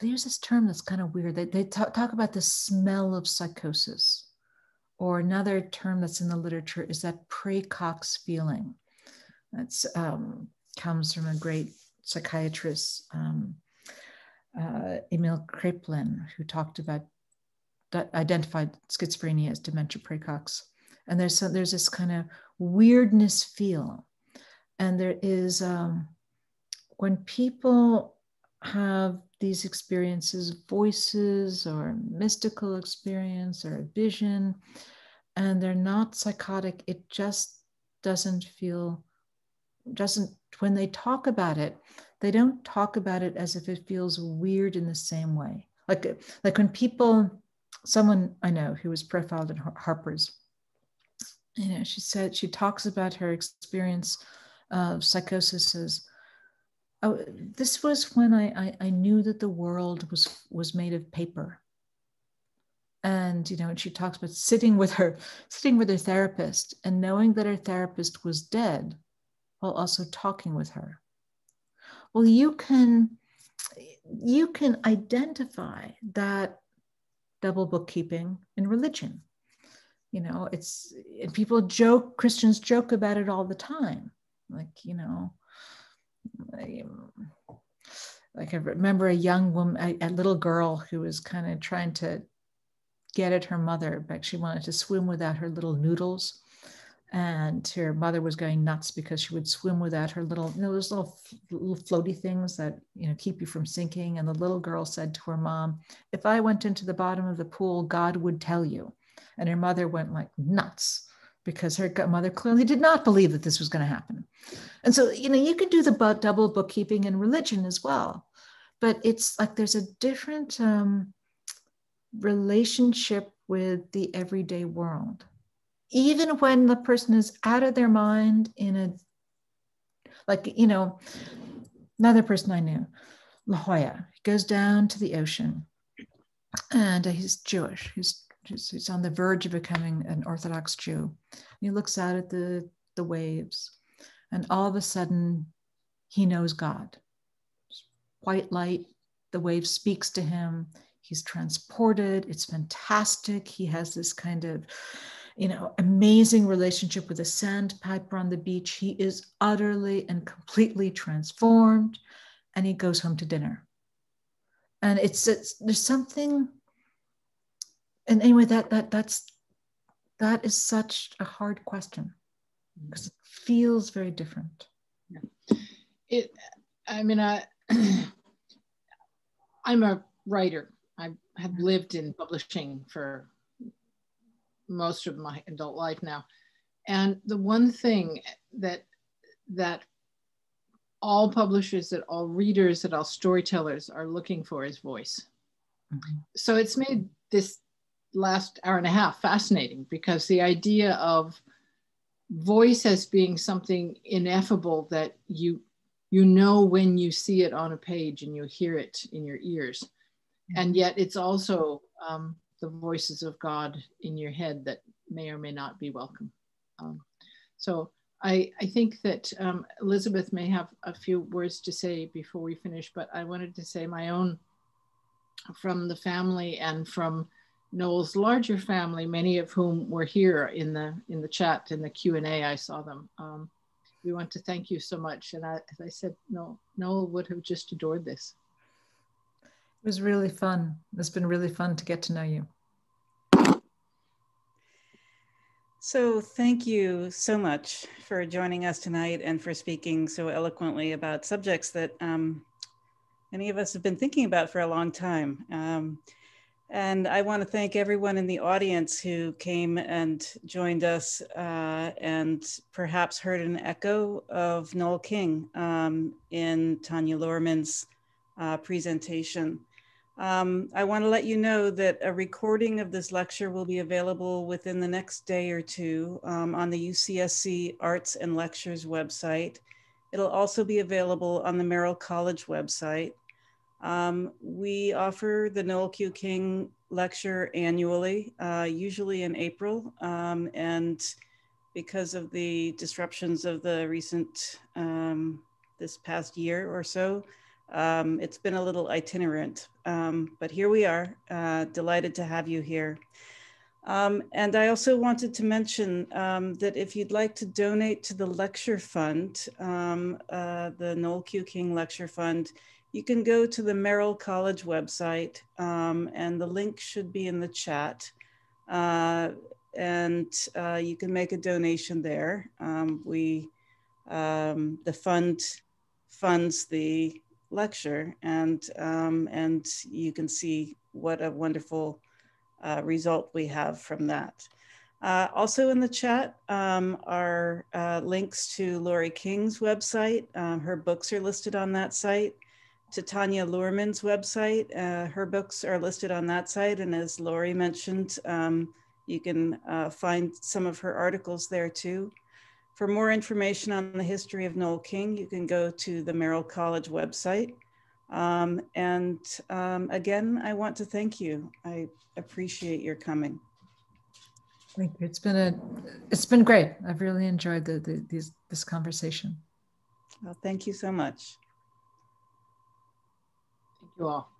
[SPEAKER 2] they use this term that's kind of weird. They, they talk, talk about the smell of psychosis. Or another term that's in the literature is that praecox feeling. That's um, comes from a great psychiatrist, um, uh, Emil Kraepelin, who talked about identified schizophrenia as dementia praecox. And there's some, there's this kind of weirdness feel, and there is um, when people have these experiences, voices or mystical experience or a vision, and they're not psychotic, it just doesn't feel, doesn't, when they talk about it, they don't talk about it as if it feels weird in the same way. Like, like when people, someone I know who was profiled in Harper's, you know, she said, she talks about her experience of psychosis as, oh, this was when I, I, I knew that the world was was made of paper. And you know, and she talks about sitting with her, sitting with her therapist and knowing that her therapist was dead while also talking with her. Well, you can you can identify that double bookkeeping in religion. You know, it's and people joke, Christians joke about it all the time. Like, you know, like I remember a young woman, a, a little girl who was kind of trying to get at her mother, but she wanted to swim without her little noodles. And her mother was going nuts because she would swim without her little, you know, those little, little floaty things that, you know, keep you from sinking. And the little girl said to her mom, if I went into the bottom of the pool, God would tell you. And her mother went like nuts because her mother clearly did not believe that this was going to happen. And so, you know, you can do the double bookkeeping in religion as well, but it's like there's a different um, relationship with the everyday world. Even when the person is out of their mind in a, like, you know, another person I knew, La Jolla, goes down to the ocean and he's Jewish. He's he's on the verge of becoming an Orthodox Jew. He looks out at the, the waves, and all of a sudden, he knows God. White light, the wave speaks to him. He's transported. It's fantastic. He has this kind of, you know, amazing relationship with a sandpiper on the beach. He is utterly and completely transformed, and he goes home to dinner. And it's, it's there's something and anyway, that that that's that is such a hard question because it feels very different.
[SPEAKER 3] Yeah. It, I mean, I, I'm a writer. I have lived in publishing for most of my adult life now, and the one thing that that all publishers, that all readers, that all storytellers are looking for is voice. Mm-hmm. So it's made this last hour and a half fascinating because the idea of voice as being something ineffable that you you know when you see it on a page and you hear it in your ears and yet it's also um, the voices of god in your head that may or may not be welcome um, so I, I think that um, Elizabeth may have a few words to say before we finish, but I wanted to say my own from the family and from Noel's larger family, many of whom were here in the in the chat in the Q and A. I saw them. Um, we want to thank you so much. And I, as I said, Noel, Noel would have just adored this.
[SPEAKER 2] It was really fun. It's been really fun to get to know you.
[SPEAKER 1] So thank you so much for joining us tonight and for speaking so eloquently about subjects that um, many of us have been thinking about for a long time. Um, and I want to thank everyone in the audience who came and joined us uh, and perhaps heard an echo of Noel King um, in Tanya Luhrmann's uh, presentation. Um, I want to let you know that a recording of this lecture will be available within the next day or two um, on the UCSC Arts and Lectures website. It'll also be available on the Merrill College website. Um, we offer the Noel Q. King lecture annually, uh, usually in April. Um, and because of the disruptions of the recent, um, this past year or so, um, it's been a little itinerant. Um, but here we are, uh, delighted to have you here. Um, and I also wanted to mention um, that if you'd like to donate to the lecture fund, um, uh, the Noel Q. King Lecture Fund, you can go to the Merrill College website um, and the link should be in the chat. Uh, and uh, you can make a donation there. We, the fund funds the lecture and, and you can see what a wonderful uh, result we have from that. Uh, also in the chat um, are uh, links to Laurie King's website. Um, her books are listed on that site. To Tanya Luhrmann's website, uh, her books are listed on that site. And as Laurie mentioned, um, you can uh, find some of her articles there too. For more information on the history of Noel King, you can go to the Merrill College website. Um, and um, again, I want to thank you. I appreciate your coming.
[SPEAKER 2] Thank you. It's been a, it's been great. I've really enjoyed the, the these, this conversation.
[SPEAKER 1] Well, thank you so much.
[SPEAKER 3] Thank you all.